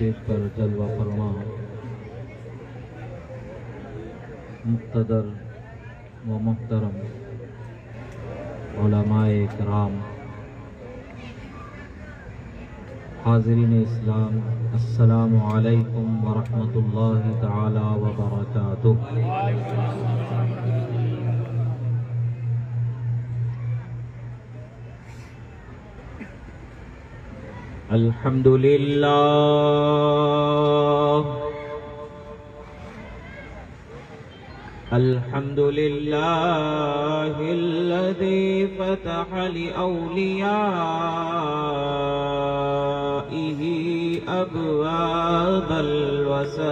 Stage پر جلوہ فرما۔ مقتدر و محترم علماء کرام، حاضرین اسلام، السلام علیکم ورحمۃ اللہ تعالی وبرکاتہ۔ الحمد لله الحمد لله الذي فتح لأوليائه أبواب الوسائل.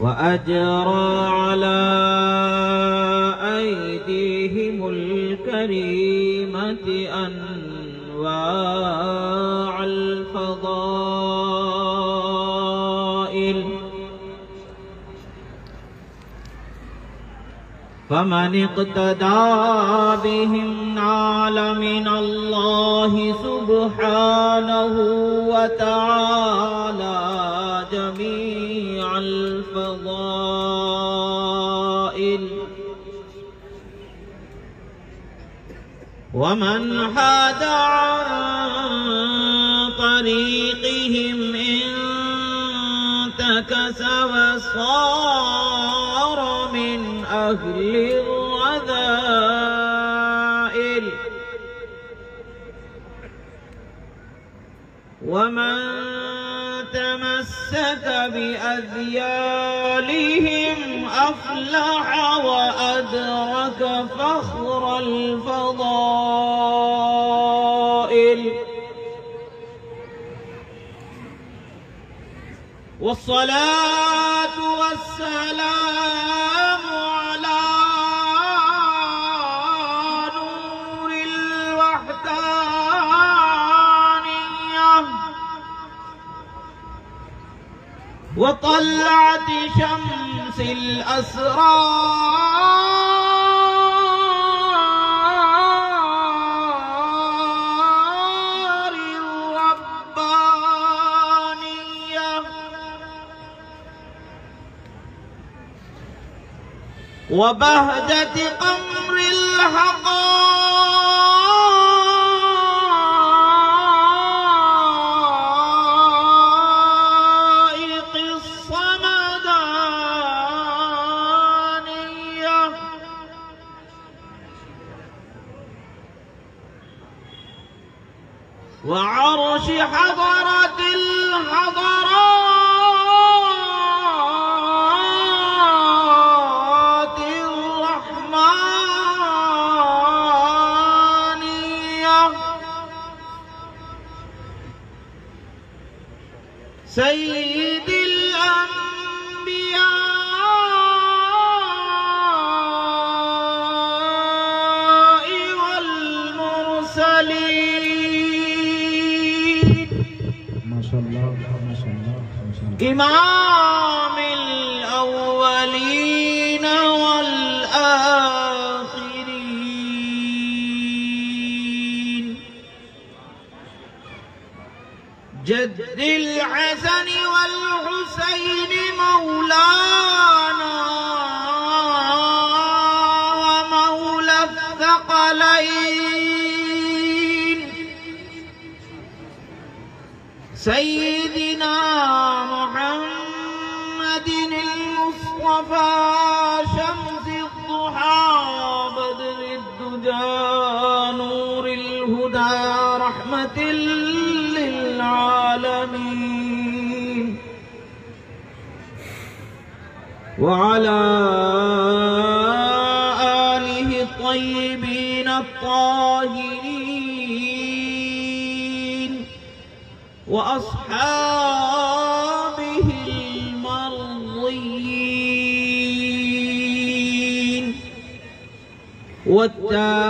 وأجرى على الكريمة أنواع الفضائل. فمن اقتدى بهم نال من الله سبحانه وتعالى جميع الفضائل. ومن حاد عن طريقهم انتكس وصار من أهل الرذائل ومن تمسك بأذيالهم أفلح وأدرك فخر الفضائل. والصلاة والسلام على نور الوحدانية. وطلعت شمس الأسرار الربانية. وبهجة قمر الحقائق وعرش حضرة الحضرات الرحمانية. سيد Gimana? وعلى آله الطيبين الطاهرين وأصحابه المرضيين والتابعين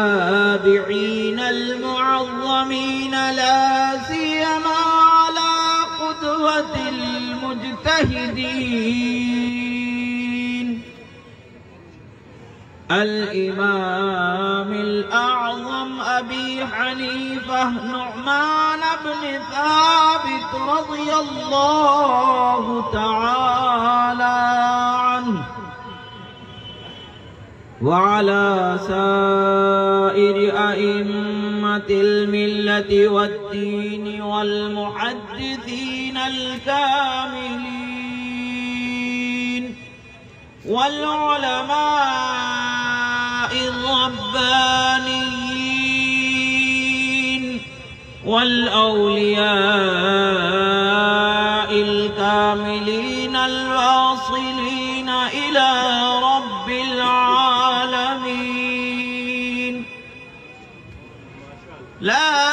الإمام الأعظم أبي حنيفة نعمان بن ثابت رضي الله تعالى عنه. وعلى سائر أئمة الملة والدين والمحدثين الكاملين والعلماء الربانيين والأولياء الكاملين الواصلين إلى رب العالمين. لا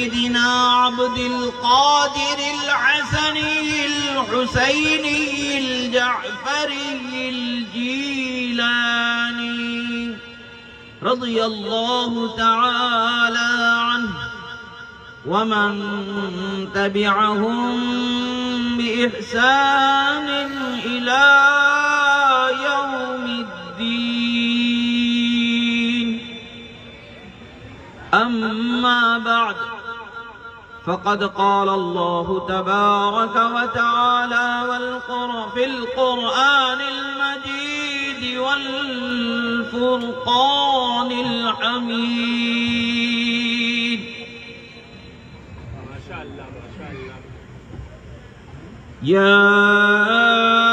سيدنا عبد القادر الحسني الحسيني الجعفري الجيلاني رضي الله تعالى عنه ومن تبعهم بإحسان إلى يوم الدين. أما بعد فقد قال الله تبارك وتعالى في القرآن المجيد والفرقان الحميد. ما شاء الله ما شاء الله. يا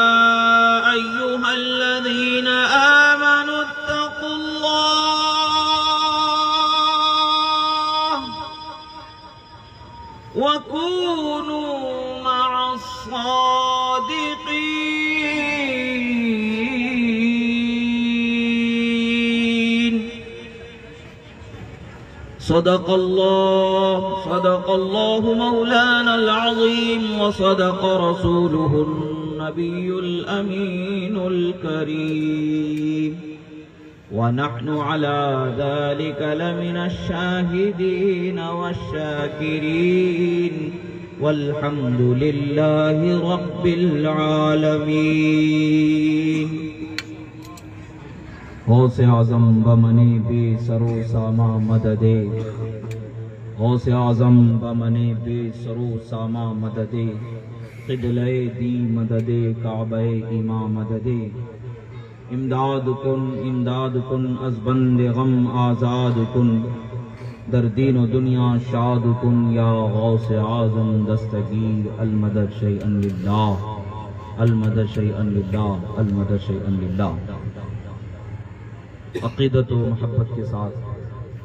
الصادقين. صدق الله صدق الله مولانا العظيم وصدق رسوله النبي الأمين الكريم. ونحن على ذلك لمن الشاهدين والشاكرين. والحمد لله رب العالمين غوث اعظم بمنے بے سرو ساما مددے۔ غوث اعظم بمنے بے سرو ساما مددے۔ قبلے دی مددے، کعبہ ایما مددے۔ امداد کن امداد کن از بند غم آزاد کن در دین و دنیا شاد کن یا غوث اعظم، دستگیر المدد شیئا للہ، المدد شیئا للہ، المدد شیئا للہ. عقیدت و محبت کے ساتھ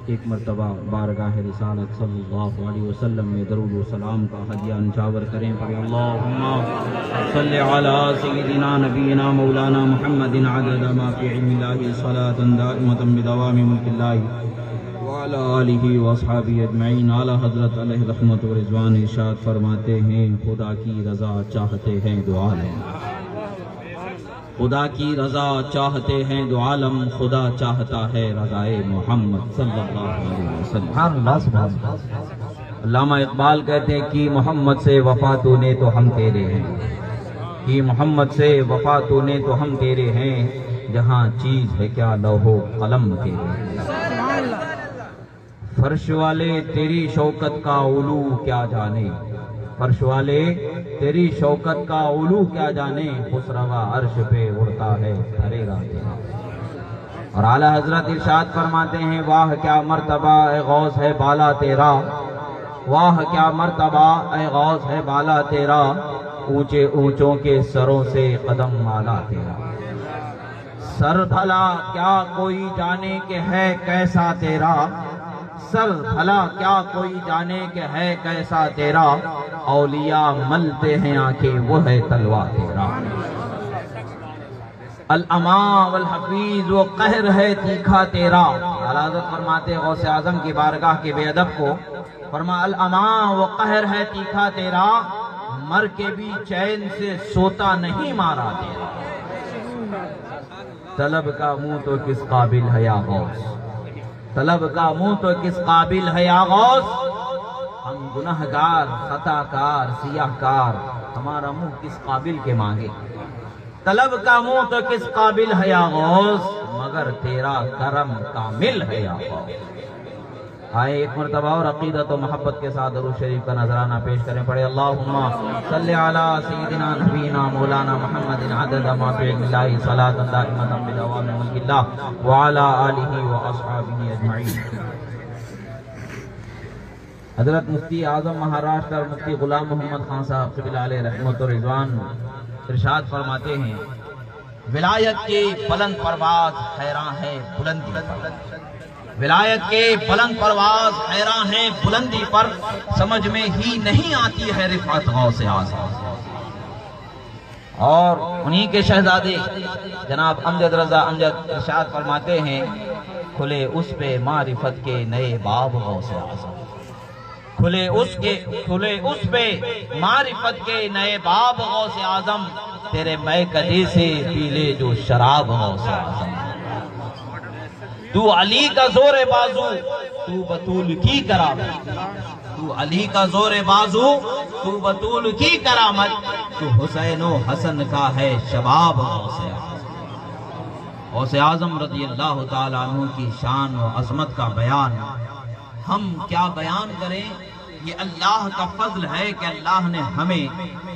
ایک مرتبہ بارگاہ رسالت صلی اللہ علیہ وسلم میں درود و سلام کا ہدیہ انچاور کریں۔ پڑے اللہم صلی علی سیدنا، نبینا، مولانا محمد عدد ما فی علم اللہ صلاة دائمتا بدوام ملک اللہ. وعلى آلہ واصحابہ اجمعین اعلی حضرت علیہ رحمت و رضوان ارشاد فرماتے ہیں خدا کی رضا چاہتے ہیں دعا لیں خدا کی رضا چاہتے ہیں دو عالم خدا چاہتا ہے رضائے محمد صلی اللہ علیہ وسلم۔ علامہ اقبال کہتے ہیں کہ محمد سے وفا تو نے تو ہم تیرے ہیں۔ کہ محمد سے وفا تو نے تو ہم تیرے ہیں جہاں چیز ہے کیا لوہو قلم تیرے ہیں۔ فرش والے تیری شوکت کا علو کیا جانے؟ فرش والے تیری شوکت کا علو کیا جانے؟ خسروا عرش پہ اڑتا ہے دھرے گا اور اعلی حضرت ارشاد فرماتے ہیں، واہ کیا مرتبہ اے غوث ہے بالا تیرا۔ واہ کیا مرتبہ اے غوث ہے بالا تیرا۔ اونچے اونچوں کے سروں سے قدم مالا تیرا۔ سر بھلا، کیا کوئی جانے کہ ہے کیسا تیرا؟ سر، بھلا کیا کوئی جانے کہ ہے کیسا تیرا؟ اولیاء ملتے ہیں آنکھیں، وہ ہے تلوا تیرا۔ الاما والحفیظ وہ قہر ہے تیکھا تیرا۔ حضرت فرماتے غوث اعظم کی بارگاہ کے بے ادب کو۔ فرما الاما وہ قہر ہے تیکھا تیرا۔ مر کے بھی چین سے سوتا نہیں مارا تیرا۔ طلب کا منہ تو کس قابل ہے یا غوث؟ طلب کا منہ تو کس قابل ہے یا ہم گناہگار خطا کار سیاہ کار ہمارا منہ کس قابل کے مانگے؟ طلب کا منہ تو کس قابل ہے یا مگر تیرا کرم کامل ہے یا آئے ایک مرتبہ اور عقیدت و محبت کے ساتھ درود شریف کا نظرانہ پیش کریں۔ پڑے اللہم صلی علی سیدنا، نبینا، مولانا محمد عدد ما فی اللہ صلاة دائمتا بدوام ملک اللہ وعلا آلہ و اجمعین حضرت مفتی اعظم مہاراشٹر مفتی غلام محمد خان صاحب قبل علیہ رحمت و رضوان ارشاد فرماتے ہیں، ولایت کے بلند پرواز حیران ہے بلندی ولایت کے بلند پرواز حیران ہے بلندی پر، سمجھ میں ہی نہیں آتی ہے رفعت غوث اعظم۔ اور انہی کے شہزادے جناب امجد رضا امجد ارشاد فرماتے ہیں کھلے اس پہ معرفت کے نئے باب غوث اعظم۔ کھلے اس کے کھلے اس پہ معرفت کے نئے باب غوث اعظم۔ تیرے میں کدی سے پی لے جو شراب غوث اعظم۔ تو علی کا زور بازو، تو بطول کی کرامت۔ تو علی کا زور بازو، تو بطول کی کرامت۔ تو حسین و حسن کا ہے شباب غوث اعظم۔ غوث اعظم رضی اللہ تعالیٰ عنہ کی شان و عظمت کا بیان ہم کیا بیان کریں؟ یہ اللہ کا فضل ہے کہ اللہ نے ہمیں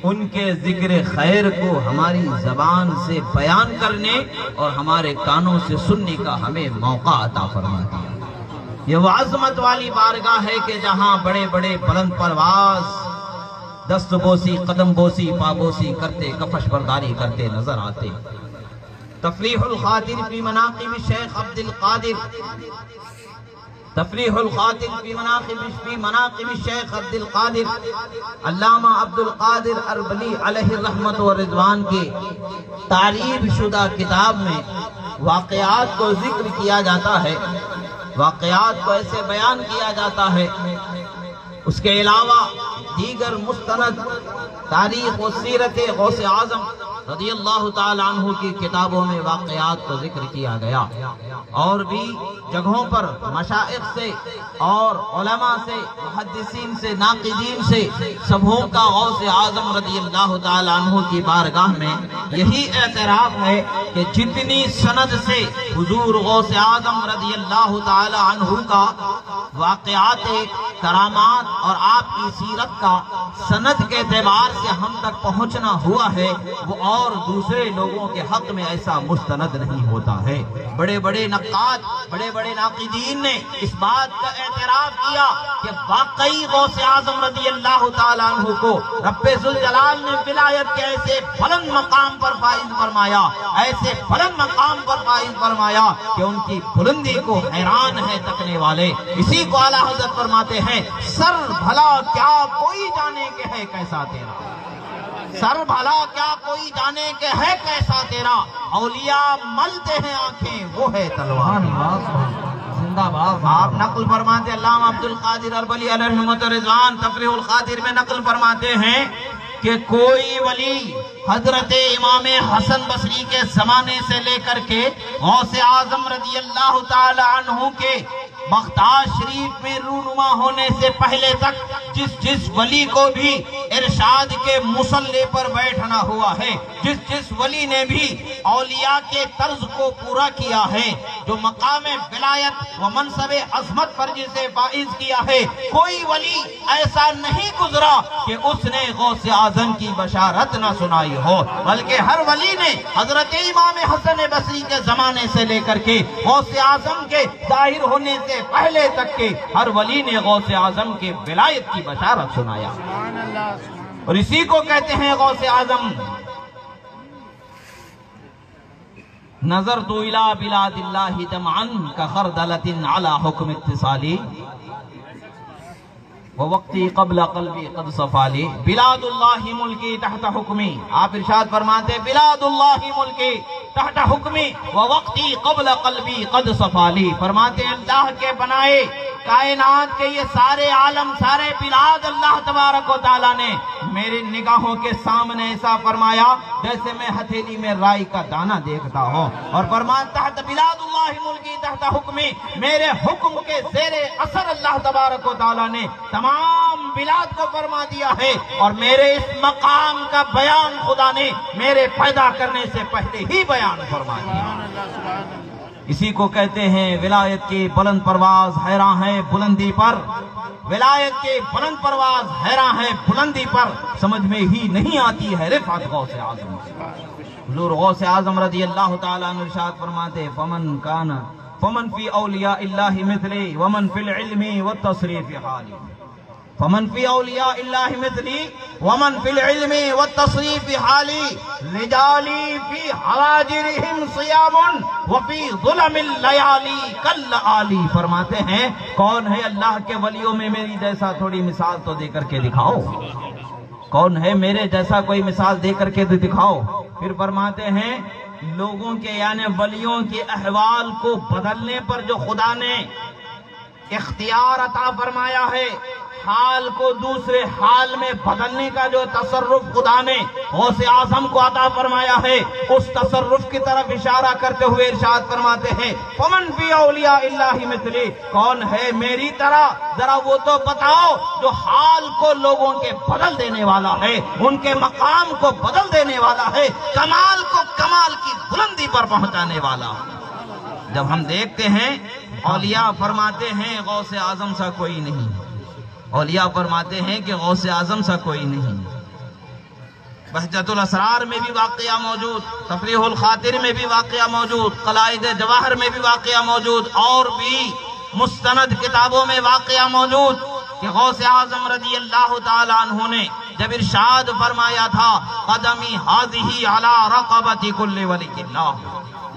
ان کے ذکر خیر کو ہماری زبان سے بیان کرنے اور ہمارے کانوں سے سننے کا ہمیں موقع عطا فرما دیا یہ وہ عظمت والی بارگاہ ہے کہ جہاں بڑے بڑے بلند پرواز، دست بوسی، قدم بوسی، پا بوسی کرتے، کفش برداری کرتے نظر آتے۔ تفریح الخاطر فی مناقب شیخ عبد القادر تفریح الخاطر فی مناقب فی مناقب شیخ عبد القادر علامہ عبد القادر اربلی علیہ الرحمت و رضوان کے تعریب شدہ کتاب میں واقعات کو ذکر کیا جاتا ہے، واقعات کو ایسے بیان کیا جاتا ہے۔ اس کے علاوہ دیگر مستند تاریخ و سیرت غوث اعظم رضی اللہ تعالی عنہ کی کتابوں میں واقعات کو ذکر کیا گیا۔ اور بھی جگہوں پر مشائق سے اور علماء سے، محدثین سے، ناقدین سے سبوں کا غوث اعظم رضی اللہ تعالی عنہ کی بارگاہ میں یہی اعتراف ہے کہ جتنی سند سے حضور غوث اعظم رضی اللہ تعالی عنہ کا واقعات، کرامات اور آپ کی سیرت کا سند کے اعتبار سے ہم تک پہنچنا ہوا ہے، وہ اور دوسرے لوگوں کے حق میں ایسا مستند نہیں ہوتا ہے۔ بڑے بڑے نقاد، بڑے بڑے ناقدین نے اس بات کا اعتراف کیا کہ واقعی غوث اعظم رضی اللہ تعالیٰ عنہ کو رب ذوالجلال نے ولایت کے ایسے بلند مقام پر فائز فرمایا، ایسے بلند مقام پر فائز فرمایا کہ ان کی بلندی کو حیران ہے تکنے والے۔ اسی کو اعلیٰ حضرت فرماتے ہیں، سر بھلا کیا کوئی جانے کے ہے کیسا تیرا؟ سر بھلا کیا کوئی جانے کے ہے کیسا تیرا؟ اولیاء ملتے ہیں آنکھیں وہ ہے تلوار۔ آپ نقل فرماتے علامہ عبد القادر اربلی علیہ رضوان تفریح القادر میں نقل فرماتے ہیں کہ کوئی ولی حضرت امام حسن بصری کے زمانے سے لے کر کے غوث اعظم رضی اللہ تعالی عنہ کے مختار شریف میں رونما ہونے سے پہلے تک جس جس ولی کو بھی ارشاد کے مسلح پر بیٹھنا ہوا ہے جس جس ولی نے بھی اولیاء کے طرز کو پورا کیا ہے جو مقام ولایت و منصب عظمت پر جسے فائز کیا ہے کوئی ولی ایسا نہیں گزرا کہ اس نے غوث اعظم کی بشارت نہ سنائی ہو بلکہ ہر ولی نے حضرت امام حسن بصری کے زمانے سے لے کر کے غوث اعظم کے ظاہر ہونے سے پہلے تک کے ہر ولی نے غوث اعظم کے ولایت کی بشارت سنایا۔ اور اسی کو کہتے ہیں غوث اعظم۔ نظر تو الى بلاد اللہ دمعن کا خردلت علی حکم اتصالی ووقتی قبل قلبی قد صفالی بلاد اللہ ملکی تحت حکمی آپ ارشاد فرماتے بلاد اللہ ملکی تحت حکمی ووقتی وقتی قبل قلبی قد صفالی فرماتے ہیں، اللہ کے بنائے کائنات کے یہ سارے عالم، سارے بلاد اللہ تبارک و تعالیٰ نے میری نگاہوں کے سامنے ایسا فرمایا جیسے میں ہتھیلی میں رائی کا دانہ دیکھتا ہوں۔ اور فرمان تحت بلاد اللہ ملکی تحت حکمی، میرے حکم کے زیر اثر اللہ تبارک و تعالیٰ نے تمام بلاد کو فرما دیا ہے۔ اور میرے اس مقام کا بیان خدا نے میرے پیدا کرنے سے پہلے ہی بیان فرما دیا۔ اسی کو کہتے ہیں ولایت کی بلند پرواز حیران ہے بلندی پر۔ ولایت کی بلند پرواز حیران ہے بلندی پر۔ سمجھ میں ہی نہیں آتی ہے رفعت غوث اعظم حضور غوث اعظم رضی اللہ تعالیٰ عنہ ارشاد فرماتے فمن کان، فمن فی اولیاء اللہ مثلی، ومن فی العلم والتصریف حالی۔ فمن فی اولیاء اللہ مثلی، ومن فی العلم والتصریف حالی، رجالی فی حواجرہم صیام وفی ظلم اللیالی کل آلی۔ فرماتے ہیں، کون ہے اللہ کے ولیوں میں میری جیسا تھوڑی مثال تو دے کر کے دکھاؤ؟ کون ہے میرے جیسا کوئی مثال دے کر کے دکھاؤ؟ پھر فرماتے ہیں، لوگوں کے یعنی ولیوں کے احوال کو بدلنے پر جو خدا نے اختیار عطا فرمایا ہے حال کو دوسرے حال میں بدلنے کا جو تصرف خدا نے غوث اعظم کو عطا فرمایا ہے، اس تصرف کی طرف اشارہ کرتے ہوئے ارشاد فرماتے ہیں، فمن فی اولیاء اللہ مثلی، کون ہے میری طرح؟ ذرا وہ تو بتاؤ جو حال کو لوگوں کے بدل دینے والا ہے، ان کے مقام کو بدل دینے والا ہے، کمال کو کمال کی بلندی پر پہنچانے والا جب ہم دیکھتے ہیں، اولیاء فرماتے ہیں، غوث اعظم سا کوئی نہیں۔ اولیاء فرماتے ہیں کہ غوث اعظم سا کوئی نہیں۔ بہجت الاسرار میں بھی واقعہ موجود، تفریح الخاطر میں بھی واقعہ موجود، قلائد جواہر میں بھی واقعہ موجود، اور بھی مستند کتابوں میں واقعہ موجود کہ غوث اعظم رضی اللہ تعالی عنہ نے جب ارشاد فرمایا تھا، قدمی حاضی علی رقبت کل ولی اللہ۔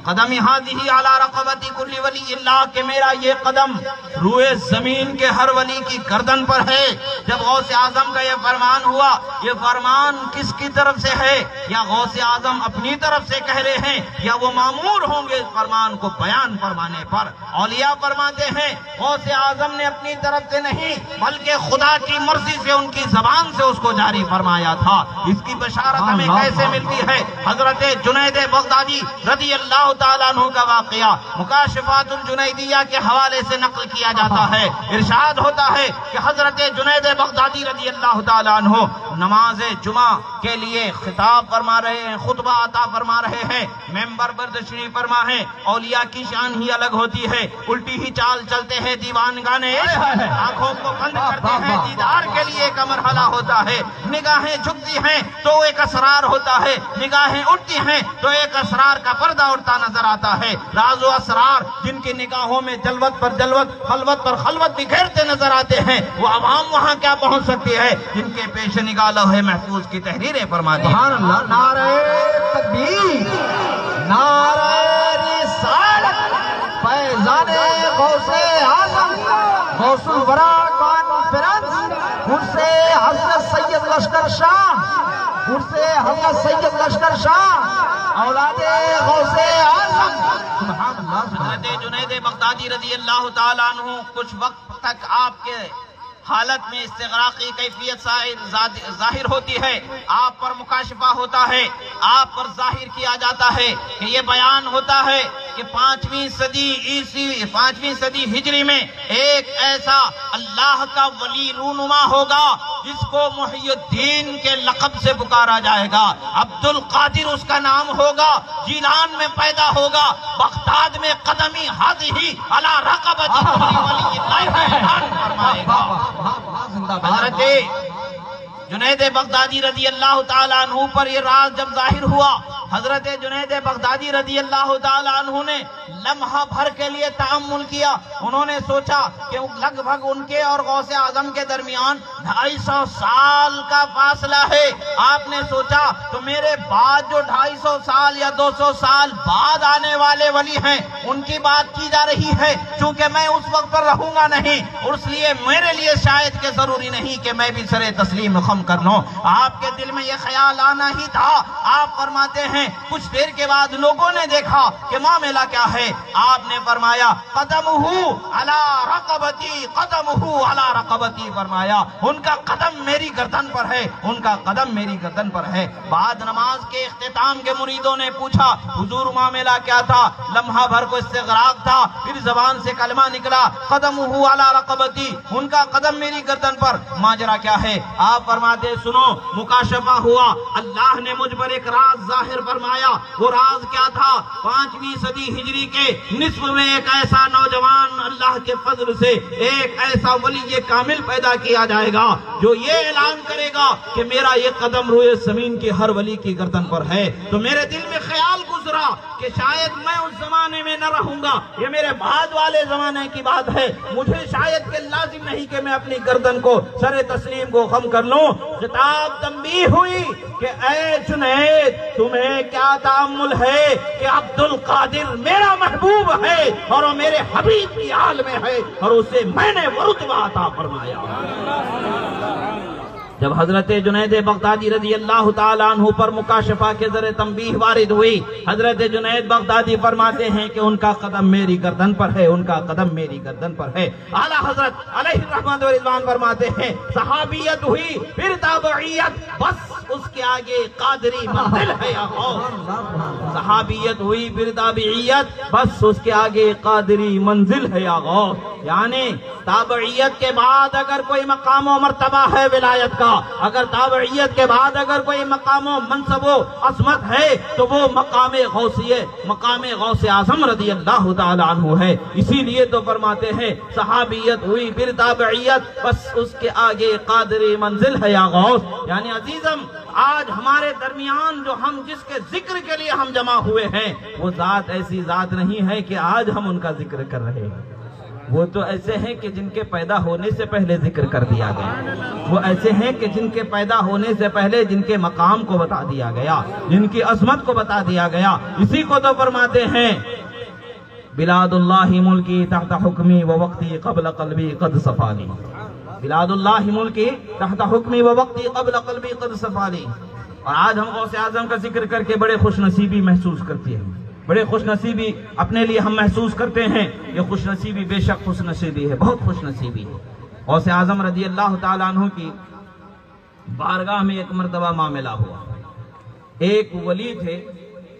قدمی حاضی علی رقبت کل ولی اللہ کہ میرا یہ قدم روئے زمین کے ہر ولی کی گردن پر ہے۔ جب غوث اعظم کا یہ فرمان ہوا یہ فرمان کس کی طرف سے ہے؟ یا غوث اعظم اپنی طرف سے کہہ رہے ہیں یا وہ معمور ہوں گے اس فرمان کو بیان فرمانے پر؟ اولیاء فرماتے ہیں غوث اعظم نے اپنی طرف سے نہیں بلکہ خدا کی مرضی سے ان کی زبان سے اس کو جاری فرمایا تھا۔ اس کی بشارت ہمیں کیسے ملتی ہے؟ حضرت جنید بغدادی رضی اللہ تعالیٰ عنہ کا واقعہ مکاشفات الجنیدیہ کے حوالے سے نقل کیا جاتا ہے۔ ارشاد ہوتا ہے کہ حضرت جنید بغدادی رضی اللہ تعالیٰ عنہ نماز جمعہ کے لیے خطاب فرما رہے ہیں خطبہ عطا فرما رہے ہیں۔ ممبر پر تشریف فرما ہے اولیاء کی شان ہی الگ ہوتی ہے۔ الٹی ہی چال چلتے ہیں دیوان گانے۔ آنکھوں کو بند کرتے ہیں دیدار کے لیے ایک مرحلہ ہوتا ہے۔ نگاہیں جھکتی ہیں تو ایک اسرار ہوتا ہے۔ نگاہیں اٹھتی ہیں تو ایک اسرار کا پردہ اٹھتا نظر نظر آتا ہے۔ راز و اسرار جن کی نگاہوں میں جلوت پر جلوت، خلوت پر خلوت بکھیرتے نظر آتے ہیں۔ وہ عوام وہاں کیا پہنچ سکتی ہے؟ جن کے پیش نگاہ لوح محفوظ کی تحریریں فرماتی ہیں سبحان اللہ، نعرہ تکبیر، نعرہ رسالت، فیضان غوث اعظم، غوث الورا سے حضرت سید لشکر شاہ سے حضرت سید لشکر شاہ، اولاد غوث اعظم۔ حضرت جنید بغدادی رضی اللہ تعالیٰ عنہ، کچھ وقت تک آپ کے حالت میں استغراقی کیفیت ظاہر ہوتی ہے۔ آپ پر مکاشفہ ہوتا ہے۔ آپ پر ظاہر کیا جاتا ہے کہ یہ بیان ہوتا ہے کہ پانچویں صدی عیسوی پانچویں صدی ہجری میں ایک ایسا اللہ کا ولی رونما ہوگا جس کو محی الدین کے لقب سے پکارا جائے گا۔ عبد القادر اس کا نام ہوگا جیلان میں پیدا ہوگا بغداد میں قدمی حاضی اللہ رقبت ولی اللہ فرمائے گا۔ حضرت جنید بغدادی رضی اللہ تعالیٰ عنہ پر یہ راز جب ظاہر ہوا، حضرت جنید بغدادی رضی اللہ تعالیٰ عنہ نے لمحہ بھر کے لیے تعمل کیا۔ انہوں نے سوچا کہ لگ بھگ ان کے اور غوث اعظم کے درمیان ڈھائی سو سال کا فاصلہ ہے۔ آپ نے سوچا تو میرے بعد جو ڈھائی سو سال یا دو سو سال بعد آنے والے ولی ہیں، ان کی بات کی جا رہی ہے۔ چونکہ میں اس وقت پر رہوں گا نہیں اور اس لیے میرے لیے شاید کہ ضروری نہیں کہ میں بھی سر تسلیم خم کر لوں آپ کے دل میں یہ خیال آنا ہی تھا۔ آپ فرماتے ہیں، کچھ دیر کے بعد لوگوں نے دیکھا کہ معاملہ کیا ہے۔ آپ نے فرمایا قدم علا رقبتی قدم علا رقبتی فرمایا۔ ان کا قدم میری گردن پر ہے، ان کا قدم میری گردن پر ہے۔ بعد نماز کے اختتام کے مریدوں نے پوچھا، حضور معاملہ کیا تھا؟ لمحہ بھر کو استغراق تھا، پھر زبان سے کلمہ نکلا قدم علا رقبتی، ان کا قدم میری گردن پر۔ ماجرا کیا ہے؟ آپ فرماتے، سنو، مکاشفہ ہوا۔ اللہ نے مجھ پر ایک راز ظاہر فرمایا۔ وہ راز کیا تھا؟ پانچویں صدی ہجری کے نصف میں ایک ایسا نوجوان اللہ کے فضل سے ایک ایسا ولی کامل پیدا کیا جائے گا جو یہ اعلان کرے گا کہ میرا یہ قدم روئے زمین کی ہر ولی کی گردن پر ہے۔ تو میرے دل میں خیال گزرا کہ شاید میں اس زمانے میں نہ رہوں گا۔ یہ میرے بعد والے زمانے کی بات ہے۔ مجھے شاید کہ لازم نہیں کہ میں اپنی گردن کو سر تسلیم کو خم کر لوں۔ خطاب تنبیہ ہوئی کہ اے جنید، تمہیں کیا تعمل ہے کہ عبد القادر میرا محبوب ہے اور وہ میرے حبیب کی حال میں ہے اور اسے میں نے ورتبہ عطا فرمایا۔ جب حضرت جنید بغدادی رضی اللہ تعالیٰ عنہ پر مکاشفہ کے ذریعے تنبیہ وارد ہوئی، حضرت جنید بغدادی فرماتے ہیں کہ ان کا قدم میری گردن پر ہے، ان کا قدم میری گردن پر ہے۔ اعلیٰ حضرت علیہ الرحمن و رضوان فرماتے ہیں، صحابیت ہوئی، پھر تابعیت، بس اس کے آگے قادری منزل ہے، یا صحابیت ہوئی، پھر تابعیت، بس اس کے آگے قادری منزل ہے، یا یعنی تابعیت کے بعد اگر کوئی مقام و مرتبہ ہے، ولایت کا اگر تابعیت کے بعد اگر کوئی مقام و منصب و عصمت ہے، تو وہ مقام غوثیہ، مقام غوث اعظم رضی اللہ تعالیٰ عنہ ہے۔ اسی لیے تو فرماتے ہیں، صحابیت ہوئی، پھر تابعیت، بس اس کے آگے قادری منزل ہے یا غوث۔ یعنی عزیزم، آج ہمارے درمیان جو ہم، جس کے ذکر کے لیے ہم جمع ہوئے ہیں، وہ ذات ایسی ذات نہیں ہے کہ آج ہم ان کا ذکر کر رہے ہیں۔ وہ تو ایسے ہیں کہ جن کے پیدا ہونے سے پہلے ذکر کر دیا گیا۔ وہ ایسے ہیں کہ جن کے پیدا ہونے سے پہلے جن کے مقام کو بتا دیا گیا، جن کی عظمت کو بتا دیا گیا۔ اسی کو تو فرماتے ہیں، بلاد اللہ ملکی تحت حکمی و وقتی قبل قلبی قد صفانی۔ بلاد اللہ ملکی تحت حکمی و وقتی قبل قلبی قد صفانی۔ اور آج ہم غوث اعظم کا ذکر کر کے بڑے خوش نصیبی محسوس کرتے ہیں۔ بڑے خوش نصیبی اپنے لیے ہم محسوس کرتے ہیں، یہ خوش نصیبی بے شک خوش نصیبی ہے، بہت خوش نصیبی ہے۔ غوث اعظم رضی اللہ تعالیٰ عنہ کی بارگاہ میں ایک مرتبہ معاملہ ہوا۔ ایک ولی تھے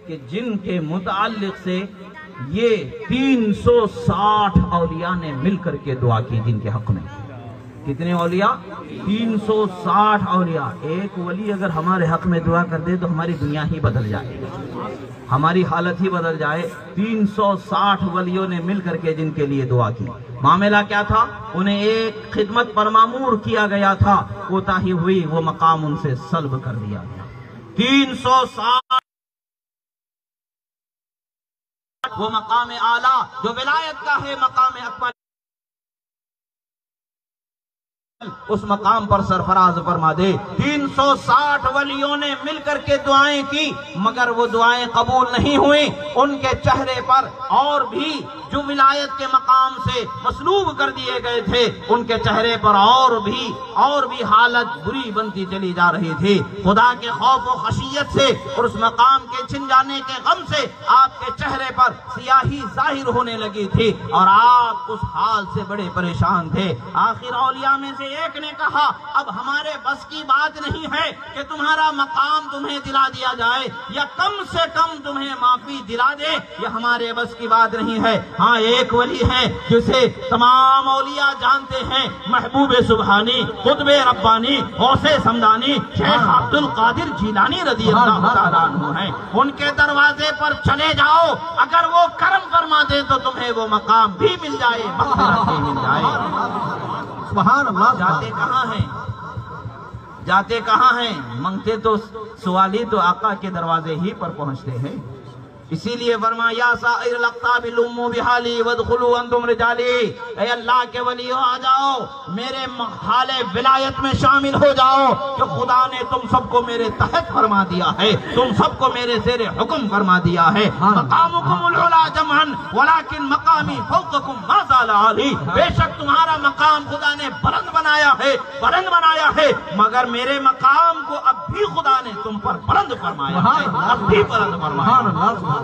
کہ جن کے متعلق سے یہ تین سو ساٹھ اولیاء نے مل کر کے دعا کی جن کے حق میں۔ کتنے اولیاء؟ تین سو ساٹھ اولیاء۔ ایک ولی اگر ہمارے حق میں دعا کر دے تو ہماری دنیا ہی بدل جائے ہماری حالت ہی بدل جائے۔ تین سو ساٹھ ولیوں نے مل کر کے جن کے لیے دعا کی۔ معاملہ کیا تھا؟ انہیں ایک خدمت پر معمور کیا گیا تھا۔ کوتاہی ہوئی، وہ مقام ان سے سلب کر دیا گیا۔ تین سو ساٹھ، وہ مقام اعلیٰ، جو ولایت کا ہے، مقام اکبر۔ اس مقام پر سرفراز فرما دے۔ تین سو ساٹھ ولیوں نے مل کر کے دعائیں کی، مگر وہ دعائیں قبول نہیں ہوئیں۔ ان کے چہرے پر اور بھی جو ولایت کے مقام سے مسلوب کر دیے گئے تھے، ان کے چہرے پر اور بھی اور بھی حالت بری بنتی چلی جا رہی تھی۔ خدا کے خوف و خشیت سے اور اس مقام کے چھن جانے کے غم سے آپ کے چہرے پر سیاہی ظاہر ہونے لگی تھی۔ اور آپ اس حال سے بڑے پریشان تھے۔ آخر اولیاء میں سے ایک نے کہا، اب ہمارے بس کی بات نہیں ہے کہ تمہارا مقام تمہیں دلا دیا جائے، یا کم سے کم تمہیں معافی دلا دے، یہ ہمارے بس کی بات نہیں ہے۔ ہاں ایک ولی ہے جسے تمام اولیاء جانتے ہیں محبوب سبحانی قطب ربانی غوث سمدانی شیخ عبد القادر جیلانی رضی اللہ تعالیٰ عنہ ہیں۔ ان کے دروازے پر چلے جاؤ اگر وہ کرم فرما دے تو تمہیں وہ مقام بھی مل جائے مغفرت بھی مل جائے۔ سبحان اللہ۔ جاتے کہاں ہیں؟ جاتے کہاں ہیں؟ منگتے تو سوالی تو آقا کے دروازے ہی پر پہنچتے ہیں۔ اسی لیے فرما یا سائر الاقطاب لومو بحالی ودخلو انتم رجالی۔ اے اللہ کے ولیو آ جاؤ میرے حال ولایت میں شامل ہو جاؤ کہ خدا نے تم سب کو میرے تحت فرما دیا ہے تم سب کو میرے زیر حکم فرما دیا ہے۔ مقامکم العلا جمعن ولیکن مقامی فوقکم ما زال عالی۔ بے شک تمہارا مقام خدا نے بلند بنایا ہے بلند بنایا ہے مگر میرے مقام کو اب بھی خدا نے تم پر بلند فرمایا ہے۔ اب بھی بلند فرمایا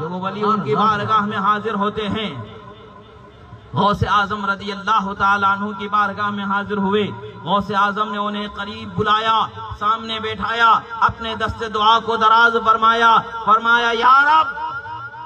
جو ولی ان کی بارگاہ میں حاضر ہوتے ہیں۔ غوث اعظم رضی اللہ تعالیٰ عنہ کی بارگاہ میں حاضر ہوئے۔ غوث اعظم نے انہیں قریب بلایا، سامنے بیٹھایا، اپنے دست دعا کو دراز فرمایا۔ فرمایا، یا رب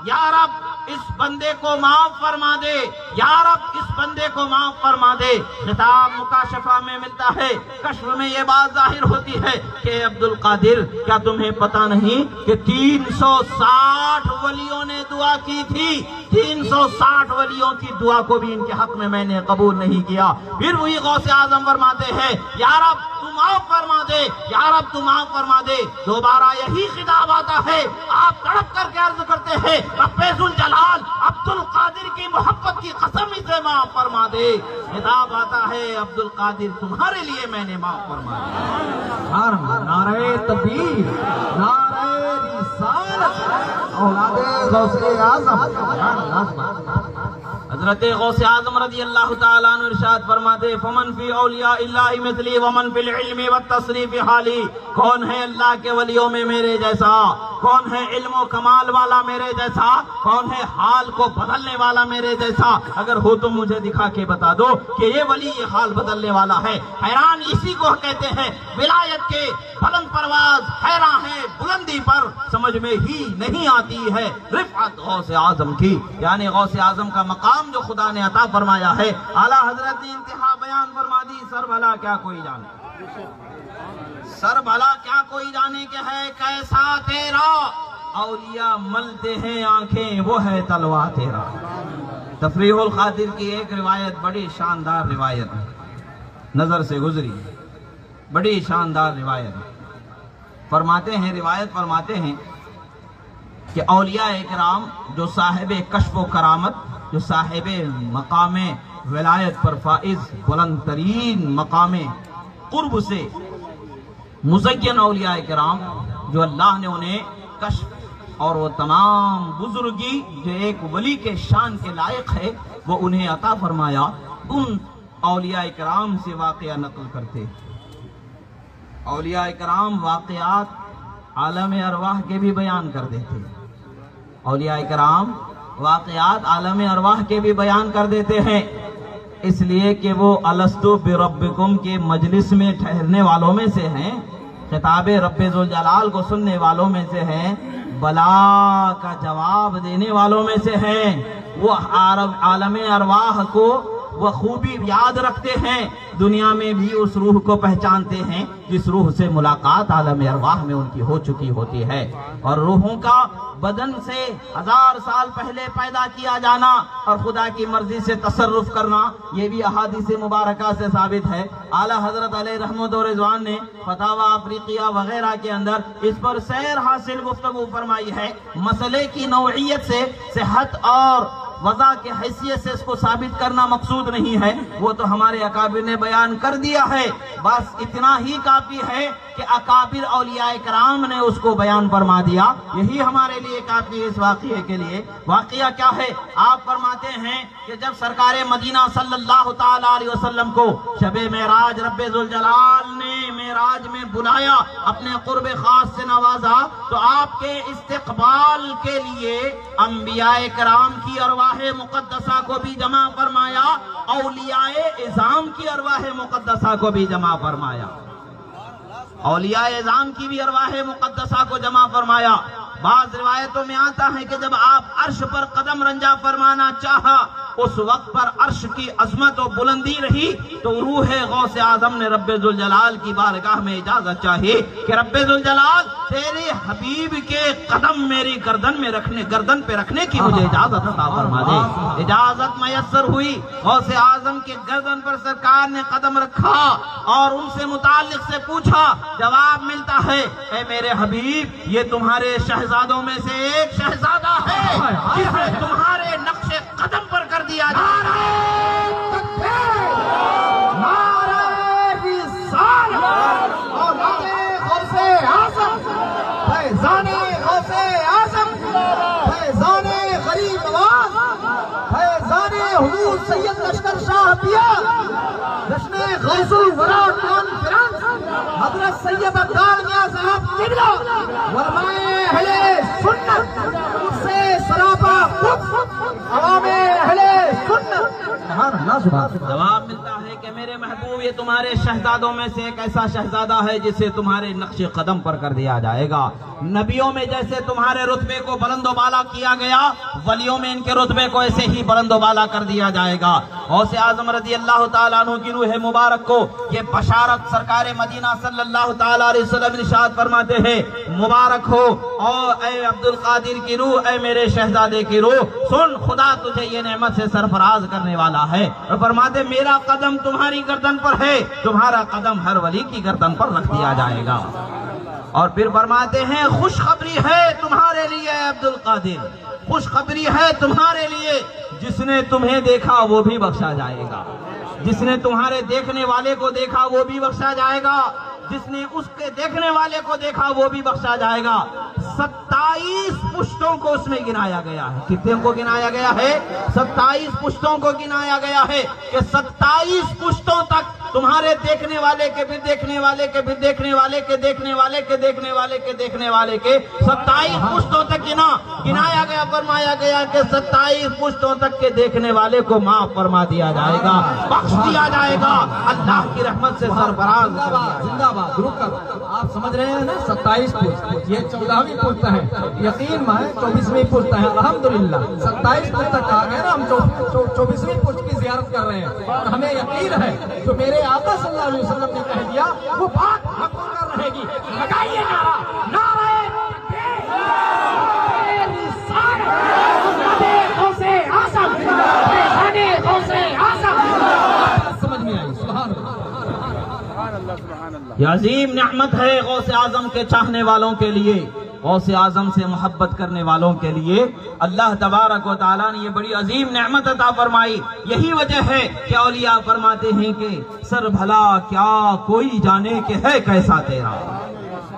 یا رب، اس بندے کو معاف فرما دے۔ یا رب، اس بندے کو معاف فرما دے۔ خطاب مکاشفہ میں ملتا ہے۔ کشف میں یہ بات ظاہر ہوتی ہے کہ عبد القادر کیا تمہیں پتا نہیں کہ تین سو ساٹھ ولیوں نے دعا کی تھی؟ تین سو ساٹھ ولیوں کی دعا کو بھی ان کے حق میں میں نے قبول نہیں کیا۔ پھر وہی غوث اعظم فرماتے ہیں، یا رب معاف فرما دے۔ یا رب، تو معاف فرما دے۔ دوبارہ یہی خطاب آتا ہے۔ آپ تڑپ کر کے عرض کرتے ہیں، رب الجلال عبد القادر کی محبت کی قسم اسے معاف فرما دے۔ خطاب آتا ہے عبد القادر تمہارے لیے میں نے معاف فرما دیا نعرہ تبیر نعرہ رسالت۔ اولاد غوث اعظم حضرت غوث اعظم رضی اللہ تعالیٰ عنہ ارشاد فرماتے فمن فی اولیاء اللہ مثلی ومن فی العلم والتصریف حالی، کون ہے اللہ کے ولیوں میں میرے جیسا؟ کون ہے علم و کمال والا میرے جیسا؟ کون ہے حال کو بدلنے والا میرے جیسا؟ اگر ہو تو مجھے دکھا کے بتا دو کہ یہ ولی یہ حال بدلنے والا ہے۔ حیران اسی کو کہتے ہیں، ولایت کے بلند پرواز، حیران ہے، بلندی پر سمجھ میں ہی نہیں آتی ہے۔ رفعت غوث اعظم کی یعنی غوث اعظم کا مقام مقام جو خدا نے عطا فرمایا ہے۔ اعلیٰ حضرت نے انتہا بیان فرما دی سر بھلا کیا کوئی جانے۔ سر بھلا کیا کوئی جانے کے ہے کیسا تیرا؟ اولیاء ملتے ہیں آنکھیں، وہ ہے تلوا تیرا۔ تفریح الخاطر کی ایک روایت، بڑی شاندار روایت ہے۔ نظر سے گزری۔ بڑی شاندار روایت ہے۔ فرماتے ہیں، روایت فرماتے ہیں کہ اولیاء اکرام جو صاحب کشف و کرامت، جو صاحب مقام ولایت پر فائز، بلند ترین مقام قرب سے مزین اولیاء کرام جو اللہ نے انہیں کشف اور وہ تمام بزرگی جو ایک ولی کے شان کے لائق ہے، وہ انہیں عطا فرمایا، ان اولیاء کرام سے واقعہ نقل کرتے۔ اولیاء کرام واقعات عالم ارواح کے بھی بیان کر دیتے۔ اولیاء کرام واقعات عالم ارواح کے بھی بیان کر دیتے ہیں۔ اس لیے کہ وہ الستو بربکم کے مجلس میں ٹھہرنے والوں میں سے ہیں۔ خطاب رب ذوالجلال کو سننے والوں میں سے ہیں۔ بلا کا جواب دینے والوں میں سے ہیں۔ وہ عالم ارواح کو وہ خوبی یاد رکھتے ہیں۔ دنیا میں بھی اس روح کو پہچانتے ہیں، جس روح سے ملاقات عالم ارواح میں ان کی ہو چکی ہوتی ہے۔ اور روحوں کا بدن سے ہزار سال پہلے پیدا کیا جانا اور خدا کی مرضی سے تصرف کرنا، یہ بھی احادیث مبارکہ سے ثابت ہے۔ اعلیٰ حضرت علیہ رحمت و رضوان نے فتح افریقیہ وغیرہ کے اندر اس پر سیر حاصل گفتگو فرمائی ہے۔ مسئلے کی نوعیت سے صحت اور وضع کے حیثیت سے اس کو ثابت کرنا مقصود نہیں ہے۔ وہ تو ہمارے اکابر نے بیان کر دیا ہے۔ بس اتنا ہی کافی ہے۔ کہ اکابر اولیاء کرام نے اس کو بیان فرما دیا۔ یہی ہمارے لیے کافی اس واقعے کے لیے۔ واقعہ کیا ہے؟ آپ فرماتے ہیں کہ جب سرکار مدینہ صلی اللہ تعالی علیہ وسلم کو شب معراج رب ذوالجلال نے معراج میں بلایا، اپنے قرب خاص سے نوازا، تو آپ کے استقبال کے لیے انبیاء کرام کی ارواح مقدسہ کو بھی جمع فرمایا، اولیاء ازام کی ارواح مقدسہ کو بھی جمع فرمایا۔ اولیاء اعظام کی بھی ارواح مقدسہ کو جمع فرمایا۔ بعض روایتوں میں آتا ہے کہ جب آپ عرش پر قدم رنجا فرمانا چاہا اس وقت پر عرش کی عظمت و بلندی رہی تو روح غوث اعظم نے رب ذوالجلال کی بارگاہ میں اجازت چاہیے کہ رب ذوالجلال، تیرے حبیب کے قدم میری گردن میں رکھنے، گردن پہ رکھنے کی مجھے اجازت عطا فرما دے۔ اجازت میسر ہوئی۔ غوث اعظم کے گردن پر سرکار نے قدم رکھا اور ان سے متعلق سے پوچھا، جواب ملتا ہے، اے میرے حبیب، یہ تمہارے شہزادوں میں سے ایک شہزادہ ہے۔ جسے تمہارے نقش قدم پر کر دیا غریب حضور سید لشکر شاہ پیا۔ جشن الورا کانفرنس حضرت سید عبدال میاں صاحب قبلہ۔ علماء اہل سنت۔ حرامي إيه؟ أهل السنة ہاں، ہاں، ہاں، جواب ملتا ہے کہ میرے محبوب، یہ تمہارے شہزادوں میں سے ایک ایسا شہزادہ ہے جسے تمہارے نقش قدم پر کر دیا جائے گا۔ نبیوں میں جیسے تمہارے رتبے کو بلند و بالا کیا گیا، ولیوں میں ان کے رتبے کو ایسے ہی بلند و بالا کر دیا جائے گا۔ غوث اعظم رضی اللہ تعالیٰ عنہ کی روح مبارک کو یہ بشارت سرکار مدینہ صلی اللہ تعالیٰ علیہ وسلم ارشاد فرماتے ہیں، مبارک ہو۔ اور اے عبد القادر کی روح، اے میرے شہزادے کی روح، سن، خدا تجھے یہ نعمت سے سرفراز کرنے والا ہے اور فرماتے میرا قدم تمہاری گردن پر ہے، تمہارا قدم ہر ولی کی گردن پر رکھ دیا جائے گا۔ اور پھر فرماتے ہیں، خوشخبری ہے تمہارے لیے عبد القادر۔ خوشخبری ہے تمہارے لیے، جس نے تمہیں دیکھا وہ بھی بخشا جائے گا۔ جس نے تمہارے دیکھنے والے کو دیکھا وہ بھی بخشا جائے گا۔ جس نے اس کے دیکھنے والے کو دیکھا وہ بھی بخشا جائے گا۔ ستائیس پشتوں کو اس میں گنایا گیا ہے۔ کتنے کو گنایا گیا ہے؟ ستائیس پشتوں کو گنایا گیا ہے کہ ستائیس پشتوں تک تمہارے دیکھنے والے کے بھی دیکھنے والے کے بھی دیکھنے والے کے دیکھنے والے کے دیکھنے والے کے دیکھنے والے کے ستائیس پشتوں تک گنا گنایا گیا، فرمایا گیا کہ ستائیس پشتوں تک کے دیکھنے والے کو معاف فرما دیا جائے گا، بخش دیا جائے گا۔ اللہ کی رحمت سے سرفراز زندہ باد، رک کر۔ آپ سمجھ رہے ہیں نا؟ ستائیس پشت۔ یہ چودہویں پشت ہے۔ یقین مائیں چوبیسویں پشت ہے۔ الحمدللہ۔ ستائیس پشت تک آ گئے نا، ہم چوبیسویں پشت کی زیارت کر رہے ہیں۔ اور ہمیں یقین ہے جو میرے آقا صلی اللہ علیہ وسلم نے کہہ دیا، وہ بات حق کر رہے گی۔ لگائیے نعرہ نعرہ سمجھ میں آئی سبحان اللہ یہ عظیم نعمت ہے غوث اعظم کے چاہنے والوں کے لیے، غوث اعظم سے محبت کرنے والوں کے لیے۔ اللہ تبارک و تعالیٰ نے یہ بڑی عظیم نعمت عطا فرمائی۔ یہی وجہ ہے کہ اولیاء فرماتے ہیں کہ، سر بھلا، کیا کوئی جانے کہ ہے کیسا تیرا؟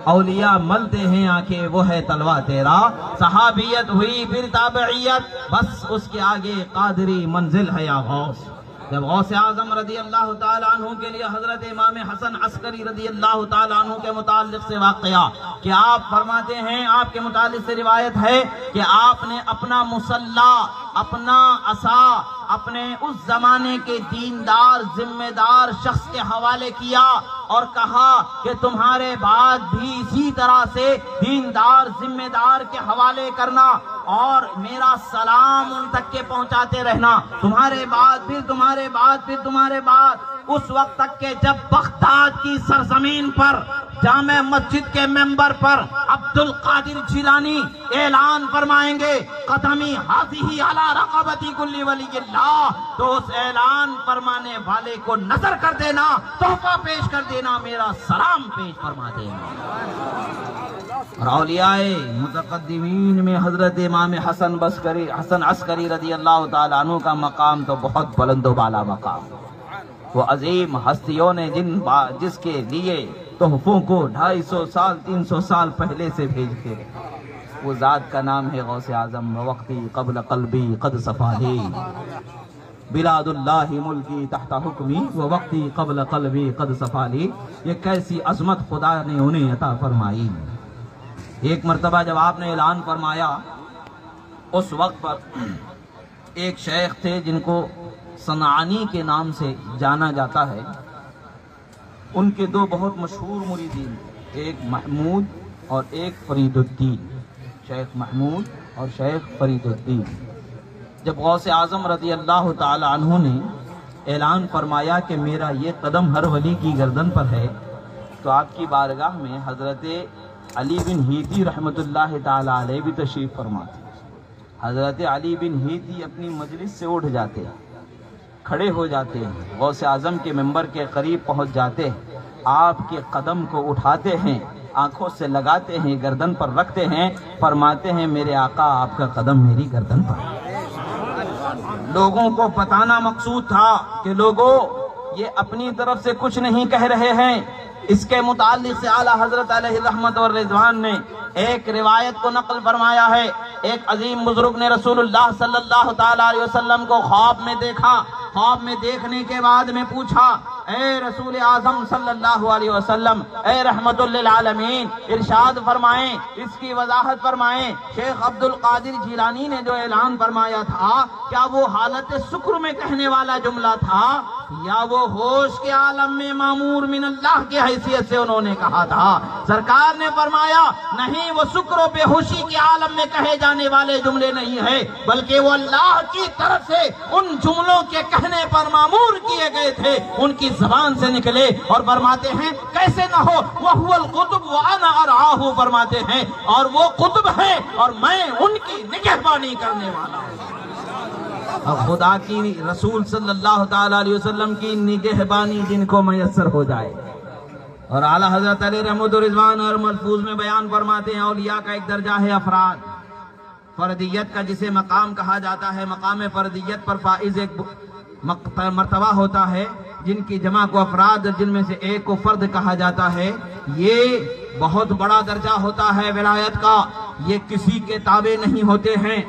اولیاء ملتے ہیں آنکھیں، وہ ہے تلوا تیرا۔ صحابیت ہوئی، پھر تابعیت، بس اس کے آگے قادری منزل ہے یا غوث۔ جب غوث اعظم رضی اللہ تعالیٰ عنہ کے لیے حضرت امام حسن عسکری رضی اللہ تعالیٰ عنہ کے متعلق سے واقعہ کہ آپ فرماتے ہیں، آپ کے متعلق سے روایت ہے کہ آپ نے اپنا مسلح، اپنا عصا، اپنے اس زمانے کے دیندار، ذمہ دار شخص کے حوالے کیا اور کہا کہ تمہارے بعد بھی اسی طرح سے دیندار ذمہ دار کے حوالے کرنا اور میرا سلام ان تک کے پہنچاتے رہنا۔ تمہارے بعد پھر، تمہارے بعد پھر، تمہارے بعد۔ اس وقت تک کہ جب بغداد کی سرزمین پر، جامع مسجد کے ممبر پر عبد القادر جیلانی اعلان فرمائیں گے، قدمی حاضی ہی علی رقبتی کلی ولی اللہ، تو اس اعلان فرمانے والے کو نظر کر دینا، تحفہ پیش کر دینا۔ دینا، میرا سلام پیش فرما دینا۔ اور اولیاء متقدمین میں حضرت امام حسن بسکری، حسن عسکری رضی اللہ تعالیٰ عنہ کا مقام تو بہت بلند و بالا مقام۔ وہ عظیم ہستیوں نے جن با- جس کے لیے تحفوں کو ڈھائی سو سال، تین سو سال پہلے سے بھیجتے وہ ذات کا نام ہے غوث اعظم، وقتی قبل قلبی قد صفاہی۔ بلاد اللہ ملکی تحت حکمی و وقتی قبل قلبی قد صفالی۔ یہ کیسی عظمت خدا نے انہیں عطا فرمائی۔ ایک مرتبہ جب آپ نے اعلان فرمایا، اس وقت پر ایک شیخ تھے جن کو صنعانی کے نام سے جانا جاتا ہے۔ ان کے دو بہت مشہور مریدین، ایک محمود اور ایک فرید الدین۔ شیخ محمود اور شیخ فرید الدین۔ جب غوث اعظم رضی اللہ تعالی عنہ نے اعلان فرمایا کہ میرا یہ قدم ہر ولی کی گردن پر ہے، تو آپ کی بارگاہ میں حضرت علی بن ہیتی رحمت اللہ تعالی علیہ بھی تشریف فرماتے حضرت علی بن ہیتی اپنی مجلس سے اٹھ جاتے کھڑے ہو جاتے ہیں غوث اعظم کے ممبر کے قریب پہنچ جاتے ہیں، آپ کے قدم کو اٹھاتے ہیں، آنکھوں سے لگاتے ہیں، گردن پر رکھتے ہیں، فرماتے ہیں، میرے آقا، آپ کا قدم میری گردن پر ہے۔ لوگوں کو بتانا مقصود تھا کہ لوگوں، یہ اپنی طرف سے کچھ نہیں کہہ رہے ہیں۔ اس کے متعلق سے اعلیٰ حضرت علیہ رحمت اور رضوان نے ایک روایت کو نقل فرمایا ہے۔ ایک عظیم بزرگ نے رسول اللہ صلی اللہ تعالی علیہ وسلم کو خواب میں دیکھا۔ خواب میں دیکھنے کے بعد میں پوچھا اے رسول اعظم صلی اللہ علیہ وسلم، اے رحمت للعالمین، ارشاد فرمائیں، اس کی وضاحت فرمائیں۔ شیخ عبد القادر جیلانی نے جو اعلان فرمایا تھا، کیا وہ حالت سکر میں کہنے والا جملہ تھا؟ یا وہ ہوش کے عالم میں معمور من اللہ کی حیثیت سے انہوں نے کہا تھا؟ سرکار نے فرمایا، نہیں، وہ سکر و بے ہوشی کے عالم میں کہے جانے والے جملے نہیں ہیں، بلکہ وہ اللہ کی طرف سے ان جملوں کے کہنے پر معمور کیے گئے تھے۔ ان کی زبان سے نکلے اور فرماتے ہیں، کیسے نہ ہو وہ القطب وانا ارعاہو فرماتے ہیں، اور وہ قطب ہے اور میں ان کی نگہبانی کرنے والا ہوں۔ خدا کی رسول صلی اللہ تعالی علیہ وسلم کی نگہبانی جن کو میسر ہو جائے۔ اور اعلیٰ حضرت علی رحمت رضوان اور ملفوظ میں بیان فرماتے ہیں، اولیاء کا ایک درجہ ہے افراد۔ فردیت کا جسے مقام کہا جاتا ہے، مقام فردیت پر فائز ایک مرتبہ ہوتا ہے۔ جن کی جمع کو افراد جن میں سے ایک کو فرد کہا جاتا ہے، یہ بہت بڑا درجہ ہوتا ہے ولایت کا۔ یہ کسی کے تابع نہیں ہوتے ہیں۔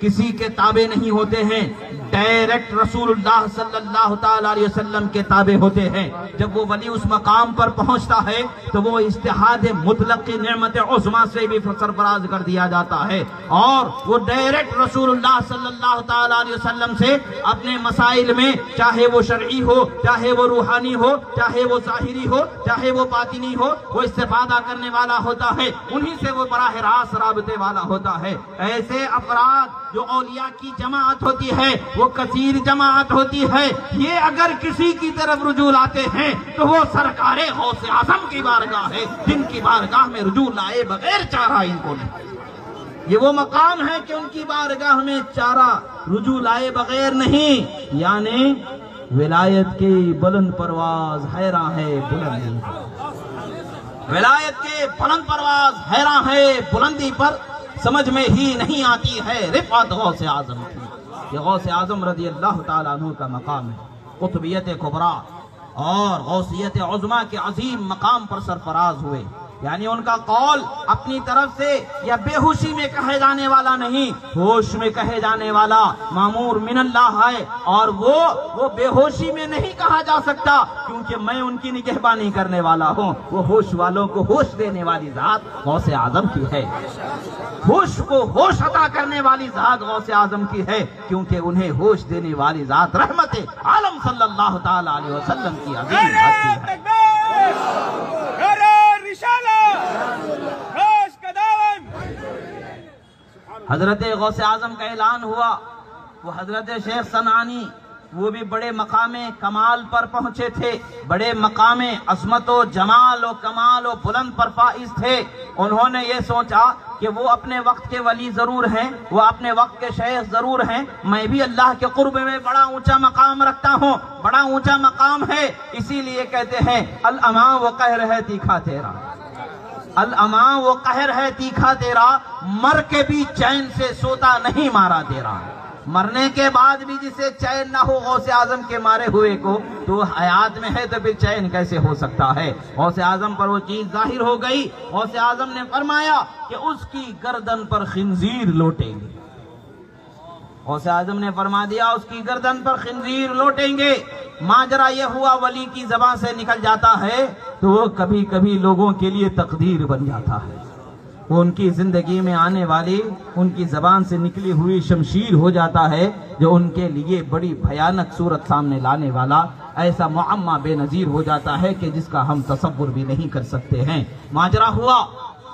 کسی کے تابع نہیں ہوتے ہیں۔ ڈائریکٹ رسول اللہ صلی اللہ تعالی علیہ وسلم کے تابع ہوتے ہیں۔ جب وہ ولی اس مقام پر پہنچتا ہے، تو وہ اشتہاد مطلق کی نعمت عظما سے بھی سرفراز کر دیا جاتا ہے۔ اور وہ ڈائریکٹ رسول اللہ صلی اللہ تعالی علیہ وسلم سے اپنے مسائل میں، چاہے وہ شرعی ہو، چاہے وہ روحانی ہو، چاہے وہ ظاہری ہو، چاہے وہ باطنی ہو، وہ استفادہ کرنے والا ہوتا ہے۔ انہی سے وہ براہ راست رابطے والا ہوتا ہے۔ ایسے افراد جو اولیاء کی جماعت ہوتی ہے، وہ کثیر جماعت ہوتی ہے۔ یہ اگر کسی کی طرف رجوع لاتے ہیں، تو وہ سرکار غوث اعظم کی بارگاہ ہے، جن کی بارگاہ میں رجوع لائے بغیر چارہ ان کو نہیں یہ وہ مقام ہے کہ ان کی بارگاہ میں چارہ رجوع لائے بغیر نہیں یعنی ولایت کی بلند پرواز حیران ہے بلندی ولایت کے بلند پرواز حیران ہے، بلندی پر سمجھ میں ہی نہیں آتی ہے۔ رفعت غوث اعظم کی۔ یہ غوث اعظم رضی اللہ تعالیٰ عنہ کا مقام ہے۔ قطبیت کبرا اور غوثیت عظمہ کے عظیم مقام پر سرفراز ہوئے۔ یعنی ان کا قول اپنی طرف سے یا بے ہوشی میں کہے جانے والا نہیں، ہوش میں کہے جانے والا معمور من اللہ ہے اور وہ وہ بے ہوشی میں نہیں کہا جا سکتا کیونکہ میں ان کی نگہبانی کرنے والا ہوں۔ وہ ہوش والوں کو ہوش دینے والی ذات غوث اعظم کی ہے۔ ہوش کو ہوش عطا کرنے والی ذات غوث اعظم کی ہے کیونکہ انہیں ہوش دینے والی ذات رحمت عالم صلی اللہ تعالی علیہ وسلم کی عظیم ہے۔ حضرت غوث اعظم کا اعلان ہوا، وہ حضرت شیخ سنانی، وہ بھی بڑے مقام کمال پر پہنچے تھے، بڑے مقام عظمت و جمال و کمال و بلند پر فائز تھے۔ انہوں نے یہ سوچا کہ وہ اپنے وقت کے ولی ضرور ہیں، وہ اپنے وقت کے شیخ ضرور ہیں۔ میں بھی اللہ کے قرب میں بڑا اونچا مقام رکھتا ہوں، بڑا اونچا مقام ہے، اسی لیے کہتے ہیں الاما وہ قہر ہے تیکھا تیرا۔ الاما وہ قہر ہے، تیکھا تیرا مر کے بھی چین سے سوتا نہیں، مارا تیرا مرنے کے بعد بھی جسے چین نہ ہو، غوث اعظم کے مارے ہوئے کو، تو حیات میں ہے، تو پھر چین کیسے ہو سکتا ہے؟ غوث اعظم پر وہ چیز ظاہر ہو گئی۔ غوث اعظم نے فرمایا کہ اس کی گردن پر خنزیر لوٹیں گے غوث اعظم نے فرما دیا، اس کی گردن پر خنزیر لوٹیں گے۔ ماجرا یہ ہوا، ولی کی زبان سے نکل جاتا ہے تو وہ کبھی کبھی لوگوں کے لیے تقدیر بن جاتا ہے۔ وہ ان کی زندگی میں آنے والی، ان کی زبان سے نکلی ہوئی شمشیر ہو جاتا ہے، جو ان کے لیے بڑی بھیانک صورت سامنے لانے والا ایسا معمہ بے نظیر ہو جاتا ہے کہ جس کا ہم تصور بھی نہیں کر سکتے ہیں۔ ماجرا ہوا،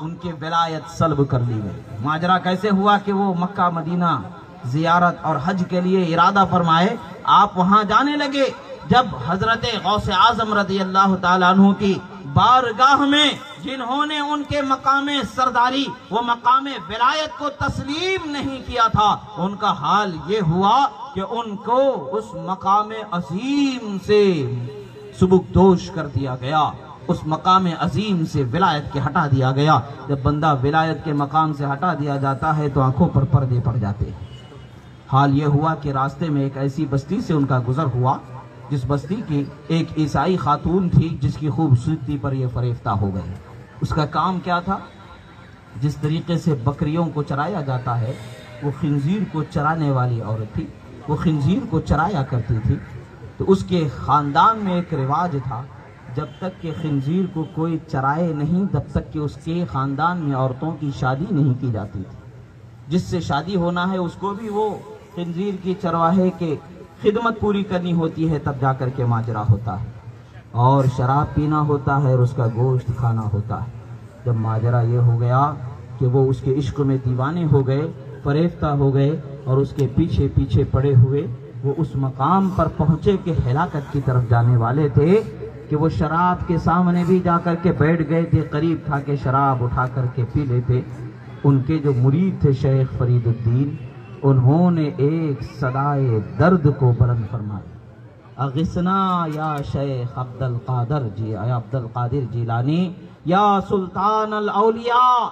ان کے ولایت سلب کر لی گئی ماجرا کیسے ہوا کہ وہ مکہ، مدینہ زیارت اور حج کے لیے ارادہ فرمائے، آپ وہاں جانے لگے۔ جب حضرت غوث اعظم رضی اللہ تعالیٰ عنہ کی بارگاہ میں جنہوں نے ان کے مقام سرداری وہ مقام ولایت کو تسلیم نہیں کیا تھا، ان کا حال یہ ہوا کہ ان کو اس مقام عظیم سے سبک دوش کر دیا گیا۔ اس مقام عظیم سے ولایت کے ہٹا دیا گیا۔ جب بندہ ولایت کے مقام سے ہٹا دیا جاتا ہے تو آنکھوں پر پردے پڑ جاتے ہیں۔ حال یہ ہوا کہ راستے میں ایک ایسی بستی سے ان کا گزر ہوا، جس بستی کی ایک عیسائی خاتون تھی، جس کی خوبصورتی پر یہ فریفتہ ہو گئے اس کا کام کیا تھا؟ جس طریقے سے بکریوں کو چرایا جاتا ہے، وہ خنزیر کو چرانے والی عورت تھی، وہ خنزیر کو چرایا کرتی تھی۔ تو اس کے خاندان میں ایک رواج تھا، جب تک کہ خنزیر کو کوئی چرائے نہیں، تب تک کہ اس کے خاندان میں عورتوں کی شادی نہیں کی جاتی تھی۔ جس سے شادی ہونا ہے، اس کو بھی وہ خنزیر کی چرواہے کے خدمت پوری کرنی ہوتی ہے، تب جا کر کے ماجرا ہوتا ہے۔ اور شراب پینا ہوتا ہے اور اس کا گوشت کھانا ہوتا ہے۔ جب ماجرا یہ ہو گیا کہ وہ اس کے عشق میں دیوانے ہو گئے، فریفتہ ہو گئے اور اس کے پیچھے پیچھے پڑے ہوئے، وہ اس مقام پر پہنچے کہ ہلاکت کی طرف جانے والے تھے کہ وہ شراب کے سامنے بھی جا کر کے بیٹھ گئے تھے، قریب تھا کہ شراب اٹھا کر کے پی لیتے۔ ان کے جو مرید تھے، شیخ فرید الدین انہوں نے ایک صدائے درد کو بلند فرمایا۔ اغسنا یا شیخ عبد القادر جی یا عبد القادر جیلانی، یا سلطان الاولیاء،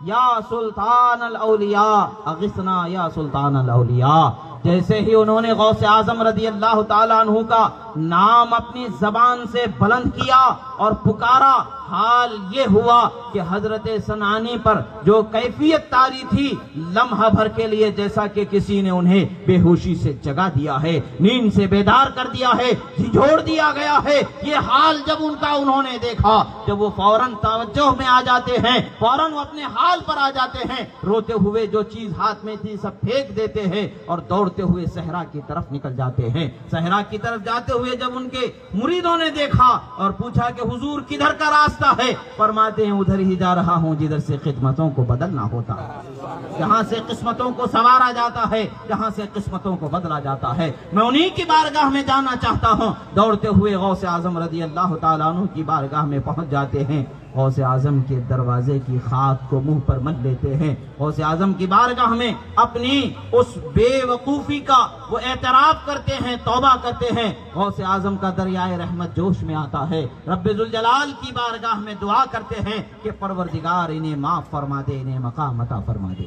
یا سلطان الاولیاء اغسنا یا سلطان الاولیاء۔ جیسے ہی انہوں نے غوث اعظم رضی اللہ تعالیٰ عنہ کا نام اپنی زبان سے بلند کیا اور پکارا، حال یہ ہوا کہ حضرت سنانی پر جو کیفیت تاری تھی، لمحہ بھر کے لیے جیسا کہ کسی نے انہیں بے ہوشی سے جگا دیا ہے، نیند سے بیدار کر دیا ہے، جھجھوڑ دیا گیا ہے۔ یہ حال جب ان کا انہوں نے دیکھا، جب وہ فوراً توجہ میں آ جاتے ہیں، فوراً وہ اپنے حال پر آ جاتے ہیں۔ روتے ہوئے جو چیز ہاتھ میں تھی، سب پھینک دیتے ہیں اور دوڑتے ہوئے صحرا کی طرف نکل جاتے ہیں۔ صحرا کی طرف جاتے ہوئے جب ان کے مریدوں نے دیکھا اور پوچھا کہ حضور کدھر کا راستہ ہے؟ فرماتے ہیں، ادھر ہی جا رہا ہوں، جدھر سے خدمتوں کو بدلنا ہوتا ہے۔ جہاں سے قسمتوں کو سوارا جاتا ہے، جہاں سے قسمتوں کو بدلا جاتا ہے۔ میں انہی کی بارگاہ میں جانا چاہتا ہوں۔ دوڑتے ہوئے غوث اعظم رضی اللہ تعالیٰ عنہ کی بارگاہ میں پہنچ جاتے ہیں۔ غوث اعظم کے دروازے کی خاک کو منہ پر مل لیتے ہیں۔ غوث اعظم کی بارگاہ میں اپنی اس بے وقوفی کا وہ اعتراف کرتے ہیں، توبہ کرتے ہیں۔ غوث اعظم کا دریائے رحمت جوش میں آتا ہے۔ رب ذوالجلال کی بارگاہ میں دعا کرتے ہیں کہ پروردگار انہیں معاف فرما دے، انہیں مقام عطا فرما دے۔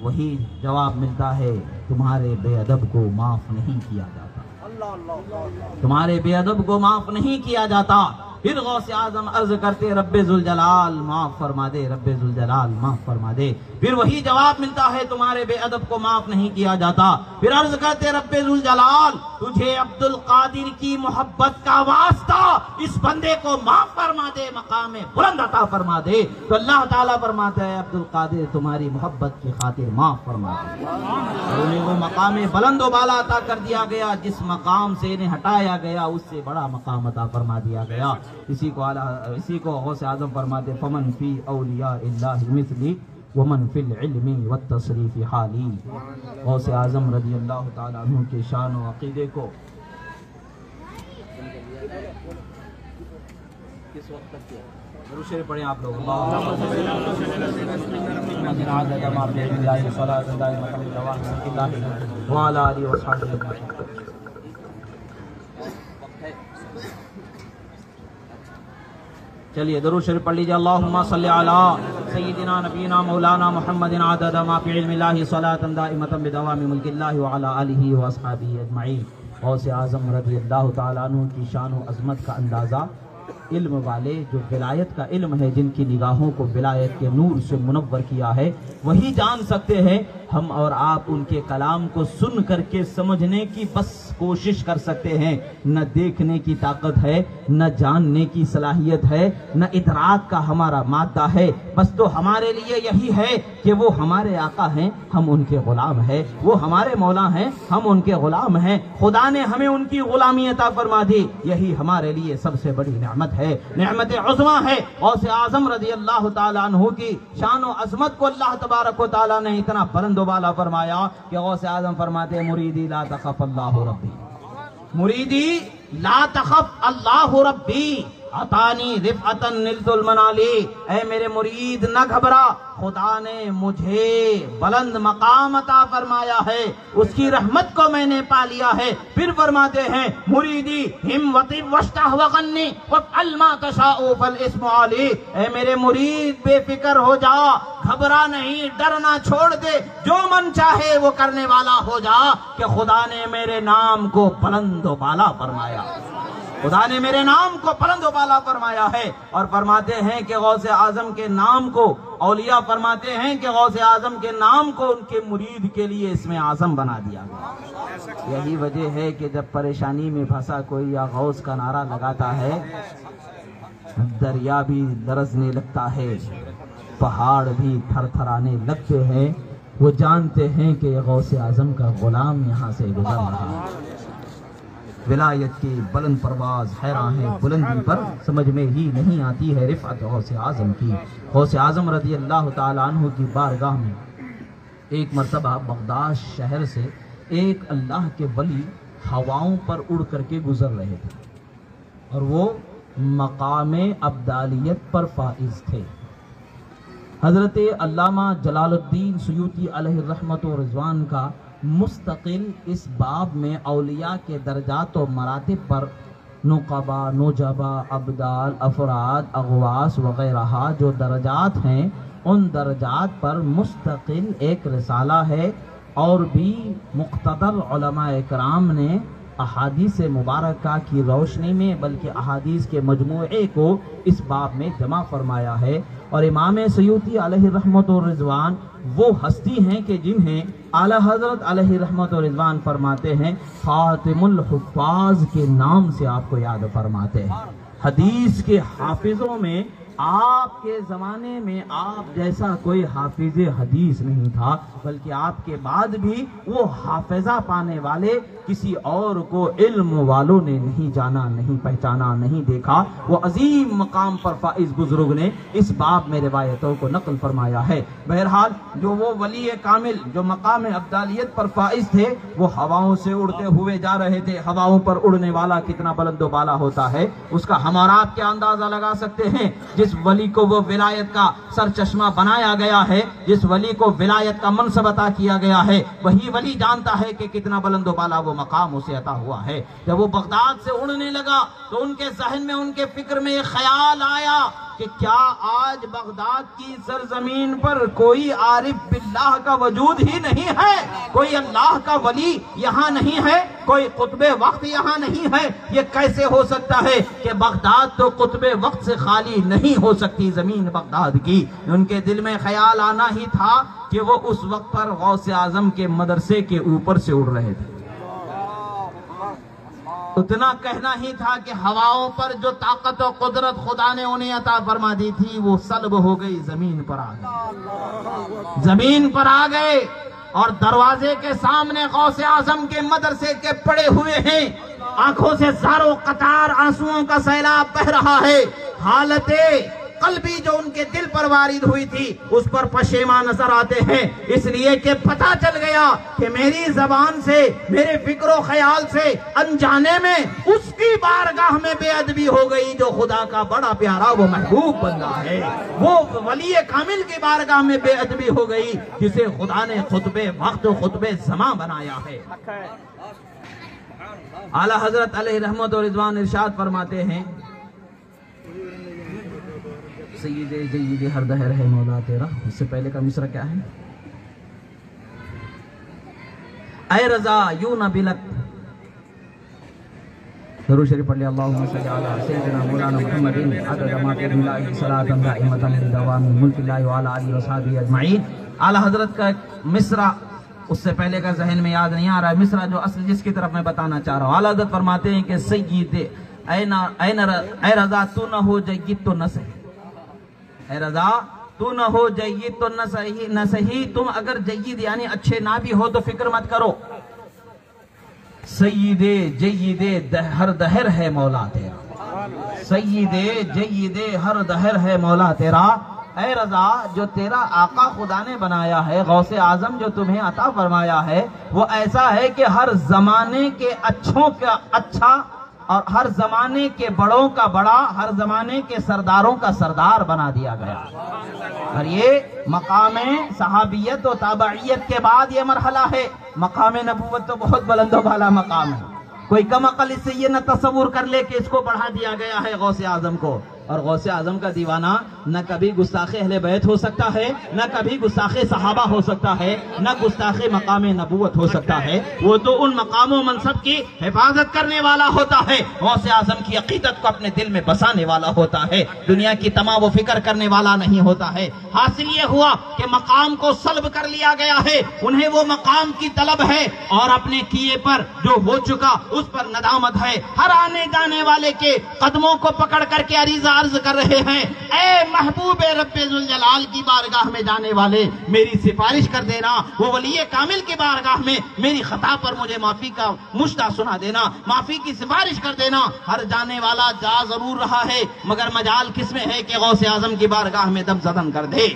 وہی جواب ملتا ہے، تمہارے بے ادب کو معاف نہیں کیا جاتا۔ تمہارے بے ادب کو معاف نہیں کیا جاتا۔ پھر غوث اعظم عرض کرتے، رب ذوالجلال، معاف فرما دے، رب ذوالجلال، معاف فرما دے۔ پھر وہی جواب ملتا ہے، تمہارے بے ادب کو معاف نہیں کیا جاتا۔ پھر عرض کرتے، رب ذوالجلال، تجھے عبد القادر کی محبت کا واسطہ، اس بندے کو معاف فرما دے، مقام بلند عطا فرما دے۔ تو اللہ تعالیٰ فرماتا ہے عبد القادر تمہاری محبت کی خاطر معاف فرما دے۔ اور انہیں وہ مقام بلند و بالا عطا کر دیا گیا، جس مقام سے انہیں ہٹایا گیا، اس سے بڑا مقام عطا فرما دیا گیا۔ اسی کو اعلیٰ اسی کو غوث اعظم فرماتے فمن فی اولیاء اللہ مثلی ومن فی العلم والتصریف حالی غوث اعظم رضی اللہ تعالیٰ عنہ کے شان و عقیدے کو کس وقت تک ضرور شریف پڑھیں آپ لوگ۔ چلیے درود شریف پڑھ لیجیے اللہم صلی علی سیدنا، نبینا، مولانا محمد عدد ما فی علم اللہ صلاة دائمتا بدوام ملک اللہ وعلا آلہ و اصحابہ اجمعین۔ غوث اعظم رضی اللہ تعالیٰ عنہ کی شان و عظمت کا اندازہ علم والے جو ولایت کا علم ہے، جن کی نگاہوں کو ولایت کے نور سے منور کیا ہے، وہی جان سکتے ہیں۔ ہم اور آپ ان کے کلام کو سن کر کے سمجھنے کی بس کوشش کر سکتے ہیں۔ نہ دیکھنے کی طاقت ہے، نہ جاننے کی صلاحیت ہے، نہ ادراک کا ہمارا مادہ ہے۔ بس تو ہمارے لیے یہی ہے کہ وہ ہمارے آقا ہیں، ہم ان کے غلام ہیں۔ وہ ہمارے مولا ہیں، ہم ان کے غلام ہیں۔ خدا نے ہمیں ان کی غلامی عطا فرما دی۔ یہی ہمارے لیے سب سے بڑی نعمت ہے۔ نعمت عظمہ ہے۔ غوث اعظم رضی اللہ تعالیٰ عنہ کی شان و عظمت کو اللہ تبارک و تعالیٰ نے اتنا بلند و بالا فرمایا کہ غوث اعظم فرماتے مریدی لا تخف اللہ ربی۔ مریدی لا تخف اللہ ربی۔ عطانی رفعتن نلت المنالی۔ اے میرے مرید، نہ گھبرا۔ خدا نے مجھے بلند مقام عطا فرمایا ہے۔ اس کی رحمت کو میں نے پا لیا ہے۔ پھر فرماتے ہیں، مریدی ہموتی وشتہ وغنی وفعل ما تشاؤ فالاسم علی۔ اے میرے مرید، بے فکر ہو جا۔ گھبرا نہیں ڈرنا چھوڑ دے۔ جو من چاہے وہ کرنے والا ہو جا۔ کہ خدا نے میرے نام کو بلند و بالا فرمایا۔ خدا نے میرے نام کو بلند و بالا فرمایا ہے اور فرماتے ہیں کہ غوث اعظم کے نام کو، اولیاء فرماتے ہیں کہ غوث اعظم کے نام کو ان کے مرید کے لیے اس میں اعظم بنا دیا گیا۔ یہی وجہ ہے کہ جب پریشانی میں پھنسا کوئی یا غوث کا نعرہ لگاتا ہے، دریا بھی درزنے لگتا ہے، پہاڑ بھی تھر تھرانے لگتے ہیں۔ وہ جانتے ہیں کہ غوث اعظم کا غلام یہاں سے گزر رہا ہے۔ ولایت کی بلند پرواز حیران ہے بلندی پر سمجھ میں ہی نہیں آتی ہے رفعت غوث اعظم کی۔ غوث اعظم رضی اللہ تعالیٰ عنہ کی بارگاہ میں ایک مرتبہ بغداد شہر سے ایک اللہ کے ولی ہواؤں پر اڑ کر کے گزر رہے تھے اور وہ مقام ابدالیت پر فائز تھے۔ حضرت علامہ جلال الدین سیوتی علیہ الرحمت و رضوان کا مستقل اس باب میں اولیاء کے درجات و مراتب پر نقبہ نوجبہ ابدال، افراد، اغواس وغیرہ جو درجات ہیں، ان درجات پر مستقل ایک رسالہ ہے اور بھی مقتدر علماء اکرام نے احادیث مبارکہ کی روشنی میں بلکہ احادیث کے مجموعے کو اس باب میں جمع فرمایا ہے اور امام سیوتی علیہ رحمت و رضوان وہ ہستی ہیں کہ جنہیں اعلیٰ حضرت علیہ رحمت و رضوان فرماتے ہیں خاتم الحفاظ کے نام سے آپ کو یاد فرماتے ہیں۔ حدیث کے حافظوں میں آپ کے زمانے میں آپ جیسا کوئی حافظ حدیث نہیں تھا، بلکہ آپ کے بعد بھی وہ حافظہ پانے والے کسی اور کو علم والوں نے نہیں جانا، نہیں پہچانا، نہیں دیکھا۔ وہ عظیم مقام پر فائز بزرگ نے اس باب میں روایتوں کو نقل فرمایا ہے۔ بہرحال، جو وہ ولی کامل، جو مقام ابدالیت پر فائز تھے، وہ ہواؤں سے اڑتے ہوئے جا رہے تھے۔ ہواؤں پر اڑنے والا کتنا بلند و بالا ہوتا ہے، اس کا ہمارا آپ کیا اندازہ لگا سکتے ہیں؟ جس ولی کو وہ ولایت کا سر چشمہ بنایا گیا ہے، جس ولی کو ولایت کا منصب عطا کیا گیا ہے، وہی ولی جانتا ہے کہ کتنا بلند و بالا وہ مقام اسے عطا ہوا ہے۔ جب وہ بغداد سے اڑنے لگا، تو ان کے ذہن میں، ان کے فکر میں یہ خیال آیا کہ کیا آج بغداد کی سرزمین پر کوئی عارف باللہ کا وجود ہی نہیں ہے؟ کوئی اللہ کا ولی یہاں نہیں ہے؟ کوئی قطب وقت یہاں نہیں ہے؟ یہ کیسے ہو سکتا ہے کہ بغداد تو قطب وقت سے خالی نہیں ہو سکتی زمین بغداد کی؟ ان کے دل میں خیال آنا ہی تھا کہ وہ اس وقت پر غوث اعظم کے مدرسے کے اوپر سے اڑ رہے تھے۔ اتنا کہنا ہی تھا کہ ہواؤں پر جو طاقت و قدرت خدا نے انہیں عطا فرما دی تھی، وہ سلب ہو گئی، زمین پر آ گئی۔ زمین پر آ گئے اور دروازے کے سامنے غوث اعظم کے مدرسے کے پڑے ہوئے ہیں۔ آنکھوں سے ساروں قطار آنسوؤں کا سیلاب بہ رہا ہے۔ حالتیں قلبی جو ان کے دل پر وارد ہوئی تھی، اس پر پشیما نظر آتے ہیں۔ اس لیے کہ پتا چل گیا کہ میری زبان سے، میرے فکر و خیال سے، انجانے میں اس کی بارگاہ میں بے ادبی ہو گئی جو خدا کا بڑا پیارا وہ محبوب بندہ ہے۔ وہ ولی کامل کی بارگاہ میں بے ادبی ہو گئی جسے خدا نے خطب وقت و خطب زمان بنایا ہے۔ اعلیٰ حضرت علیہ رحمت و رضوان ارشاد فرماتے ہیں سید جید ہر دہر ہے مولا تیرا۔ اس سے پہلے کا مصرہ کیا ہے؟ اے رضا، یوں نہ بلک۔ ضرور شریف پڑھ لیا اللہم صلی علی سیدنا مولانا محمد عدد ما فی اللہ صلاۃ دائمۃ بدوام ملک اللہ وعلی آلہ وصحبہ اجمعین۔ اعلی حضرت کا مصرع، اس سے پہلے کا ذہن میں یاد نہیں آ رہا ہے۔ مصرع جو اصل جس کی طرف میں بتانا چاہ رہا ہوں۔ اعلی حضرت فرماتے ہیں کہ سید، اے رضا، تو نہ ہو جید تو نہ صحیح اے رضا، تو نہ ہو جید، تو نہ صحیح نہ صحیح، تم اگر جید یعنی اچھے نہ بھی ہو تو فکر مت کرو۔ سید جید ہر دہر ہے مولا تیرا۔ سید جید ہر دہر ہے مولا تیرا۔ اے رضا، جو تیرا آقا خدا نے بنایا ہے، غوث اعظم جو تمہیں عطا فرمایا ہے، وہ ایسا ہے کہ ہر زمانے کے اچھوں کا اچھا اور ہر زمانے کے بڑوں کا بڑا، ہر زمانے کے سرداروں کا سردار بنا دیا گیا۔ اور یہ مقام صحابیت و تابعیت کے بعد یہ مرحلہ ہے۔ مقام نبوت تو بہت بلند و بالا مقام ہے۔ کوئی کم عقل اس سے یہ نہ تصور کر لے کہ اس کو بڑھا دیا گیا ہے غوث اعظم کو۔ اور غوث اعظم کا دیوانہ نہ کبھی گستاخ اہل بیت ہو سکتا ہے، نہ کبھی گستاخ صحابہ ہو سکتا ہے، نہ گستاخ مقام نبوت ہو سکتا ہے۔ وہ تو ان مقام و منصب کی حفاظت کرنے والا ہوتا ہے، غوث اعظم کی عقیدت کو اپنے دل میں بسانے والا ہوتا ہے۔ دنیا کی تمام و فکر کرنے والا نہیں ہوتا ہے۔ حاصل یہ ہوا کہ مقام کو سلب کر لیا گیا ہے۔ انہیں وہ مقام کی طلب ہے اور اپنے کیے پر جو ہو چکا اس پر ندامت ہے۔ ہر آنے جانے والے کے قدموں کو پکڑ کر کے عریضہ عرض کر رہے ہیں اے محبوب رب ذوالجلال کی بارگاہ میں جانے والے میری سفارش کر دینا وہ ولی کامل کی بارگاہ میں میری خطا پر مجھے معافی کا مشتہ سنا دینا معافی کی سفارش کر دینا۔ ہر جانے والا جا ضرور رہا ہے مگر مجال کس میں ہے کہ غوث اعظم کی بارگاہ میں دم زدن کر دے۔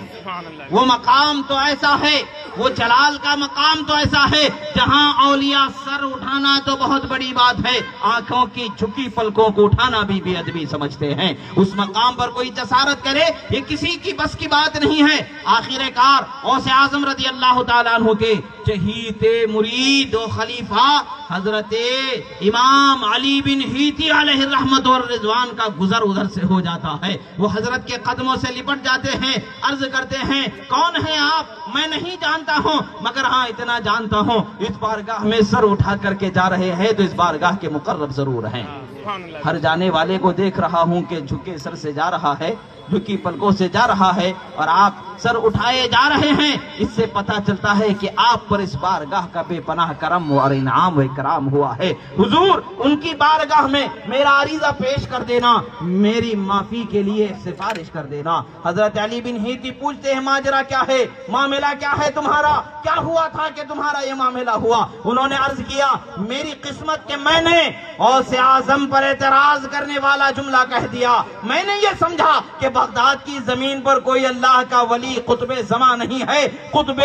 وہ مقام تو ایسا ہے وہ جلال کا مقام تو ایسا ہے جہاں اولیاء سر اٹھانا تو بہت بڑی بات ہے آنکھوں کی جھکی پلکوں کو اٹھانا بھی بے ادبی سمجھتے ہیں۔ اس اس مقام پر کوئی جسارت کرے، یہ کسی کی بس کی بات نہیں ہے۔ آخر کار غوث اعظم رضی اللہ تعالیٰ عنہ کے چہیت مرید و خلیفہ حضرت امام علی بن ہیتی علیہ الرحمت اور رضوان کا گزر ادھر سے ہو جاتا ہے۔ وہ حضرت کے قدموں سے لپٹ جاتے ہیں، عرض کرتے ہیں، کون ہیں آپ؟ میں نہیں جانتا ہوں، مگر ہاں اتنا جانتا ہوں۔ اس بارگاہ میں سر اٹھا کر کے جا رہے ہیں، تو اس بارگاہ کے مقرب ضرور ہیں۔ ہر جانے والے کو دیکھ رہا ہوں کہ جھکے سر سے جا رہا ہے۔ جھکی پلکوں سے جا رہا ہے اور آپ سر اٹھائے جا رہے ہیں۔ اس سے پتا چلتا ہے کہ آپ پر اس بارگاہ کا بے پناہ کرم اور انعام و اکرام ہوا ہے۔ حضور، ان کی بارگاہ میں میرا عریضہ پیش کر دینا۔ میری معافی کے لیے سفارش کر دینا۔ حضرت علی بن ہیتی پوچھتے ہیں، ماجرا کیا ہے؟ معاملہ کیا ہے تمہارا؟ کیا ہوا تھا کہ تمہارا یہ معاملہ ہوا؟ انہوں نے عرض کیا، میری قسمت کہ میں نے غوث اعظم پر اعتراض کرنے والا جملہ کہہ دیا۔ میں نے یہ سمجھا کہ بغداد کی زمین پر کوئی اللہ کا ولی قطب زماں نہیں ہے۔ قطب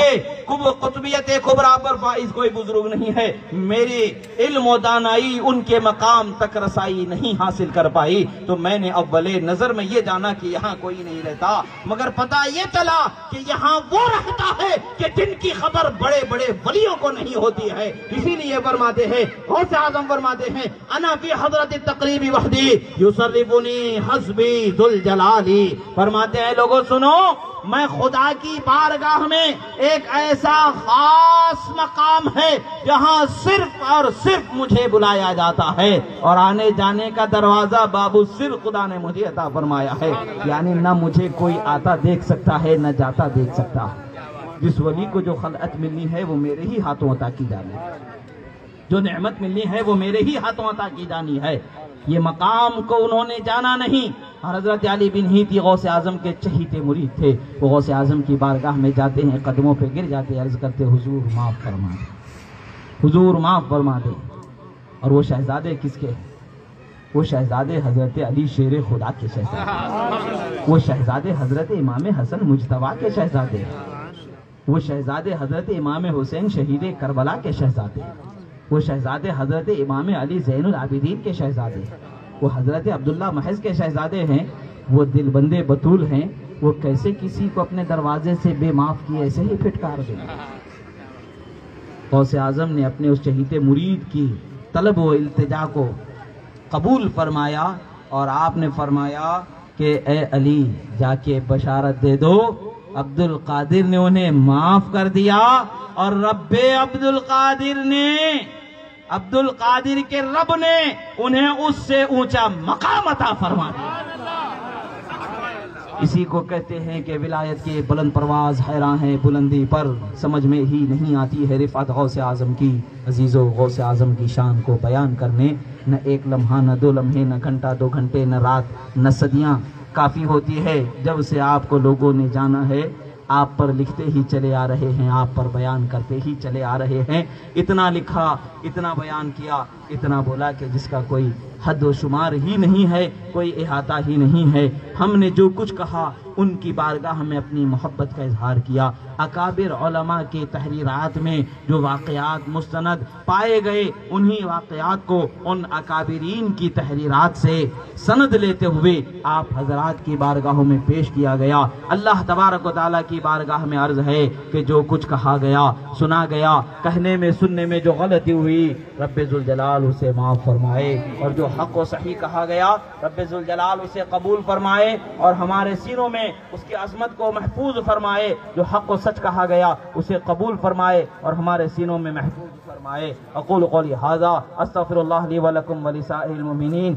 قطبیت کبرا پر فائز کوئی بزرگ نہیں ہے۔ میری علم و دانائی ان کے مقام تک رسائی نہیں حاصل کر پائی۔ تو میں نے اول نظر میں یہ جانا کہ یہاں کوئی نہیں رہتا۔ مگر پتا یہ چلا کہ یہاں وہ رہتا ہے کہ جن کی خبر بڑے بڑے ولیوں کو نہیں ہوتی ہے۔ اسی لیے فرماتے ہیں، غوث اعظم فرماتے ہیں، انا فی حضرت تقریبی وحدی یصرفنی حسبی ذل جلالی فرماتے ہیں لوگوں، سنو، میں خدا کی بارگاہ میں ایک ایسا خاص مقام ہے جہاں صرف اور صرف مجھے بلایا جاتا ہے اور آنے جانے کا دروازہ بابو صرف خدا نے مجھے عطا فرمایا ہے۔ یعنی نہ مجھے کوئی آتا دیکھ سکتا ہے، نہ جاتا دیکھ سکتا۔ جس ولی کو جو خلعت ملنی ہے، وہ میرے ہی ہاتھوں عطا کی جانی ہے۔ جو نعمت ملنی ہے، وہ میرے ہی ہاتھوں عطا کی جانی ہے۔ یہ مقام کو انہوں نے جانا نہیں۔ اور حضرت علی بن ہی تھی غوث اعظم کے چہیتے مرید تھے۔ وہ غوث اعظم کی بارگاہ میں جاتے ہیں، قدموں پہ گر جاتے عرض کرتے حضور معاف فرما دے۔ حضور معاف فرما دے۔ اور وہ شہزادے کس کے؟ وہ شہزادے حضرت علی شیر خدا کے شہزادے۔ وہ شہزادے حضرت امام حسن مجتبہ کے شہزادے۔ وہ شہزادے حضرت امام حسین شہید کربلا کے شہزادے۔ وہ شہزادے حضرت امام علی زین العابدین کے شہزادے وہ حضرت عبداللہ محض کے شہزادے ہیں۔ وہ دل بندے بطول ہیں۔ وہ کیسے کسی کو اپنے دروازے سے بے معاف کیے ایسے ہی پھٹکار دیں غوث اعظم نے اپنے اس شہید مرید کی طلب و التجا کو قبول فرمایا اور آپ نے فرمایا کہ اے علی، جا کے بشارت دے دو۔ عبد القادر نے انہیں معاف کر دیا اور رب عبد القادر نے عبد القادر کے رب نے انہیں اس سے اونچا مقام عطا فرما دیا اسی کو کہتے ہیں کہ ولایت کے بلند پرواز حیران ہے بلندی پر سمجھ میں ہی نہیں آتی ہے رفعت غوث اعظم کی۔ عزیز و غوث اعظم کی شان کو بیان کرنے، نہ ایک لمحہ، نہ دو لمحے، نہ گھنٹہ، دو گھنٹے، نہ رات، نہ صدیاں کافی ہوتی ہے۔ جب سے آپ کو لوگوں نے جانا ہے آپ پر لکھتے ہی چلے آ رہے ہیں، آپ پر بیان کرتے ہی چلے آ رہے ہیں۔ اتنا لکھا، اتنا بیان کیا، اتنا بولا کہ جس کا کوئی حد و شمار ہی نہیں ہے، کوئی احاطہ ہی نہیں ہے۔ ہم نے جو کچھ کہا، ان کی بارگاہ میں اپنی محبت کا اظہار کیا۔ اکابر علماء کے تحریرات میں جو واقعات مستند پائے گئے، انہی واقعات کو ان اکابرین کی تحریرات سے سند لیتے ہوئے آپ حضرات کی بارگاہوں میں پیش کیا گیا۔ اللہ تبارک و تعالیٰ کی بارگاہ میں عرض ہے کہ جو کچھ کہا گیا، سنا گیا۔ کہنے میں، سننے میں جو غلطی ہوئی، رب ذوالجلال اسے معاف فرمائے اور جو حق و صحیح کہا گیا۔ رب ذوالجلال اسے قبول فرمائے اور ہمارے سینوں میں اس کی عظمت کو محفوظ فرمائے، جو حق و سچ کہا گیا، اسے قبول فرمائے اور ہمارے سینوں میں محفوظ فرمائے۔ اقول قولی هذا، استغفر اللہ لی ولکم ولسائر المؤمنین۔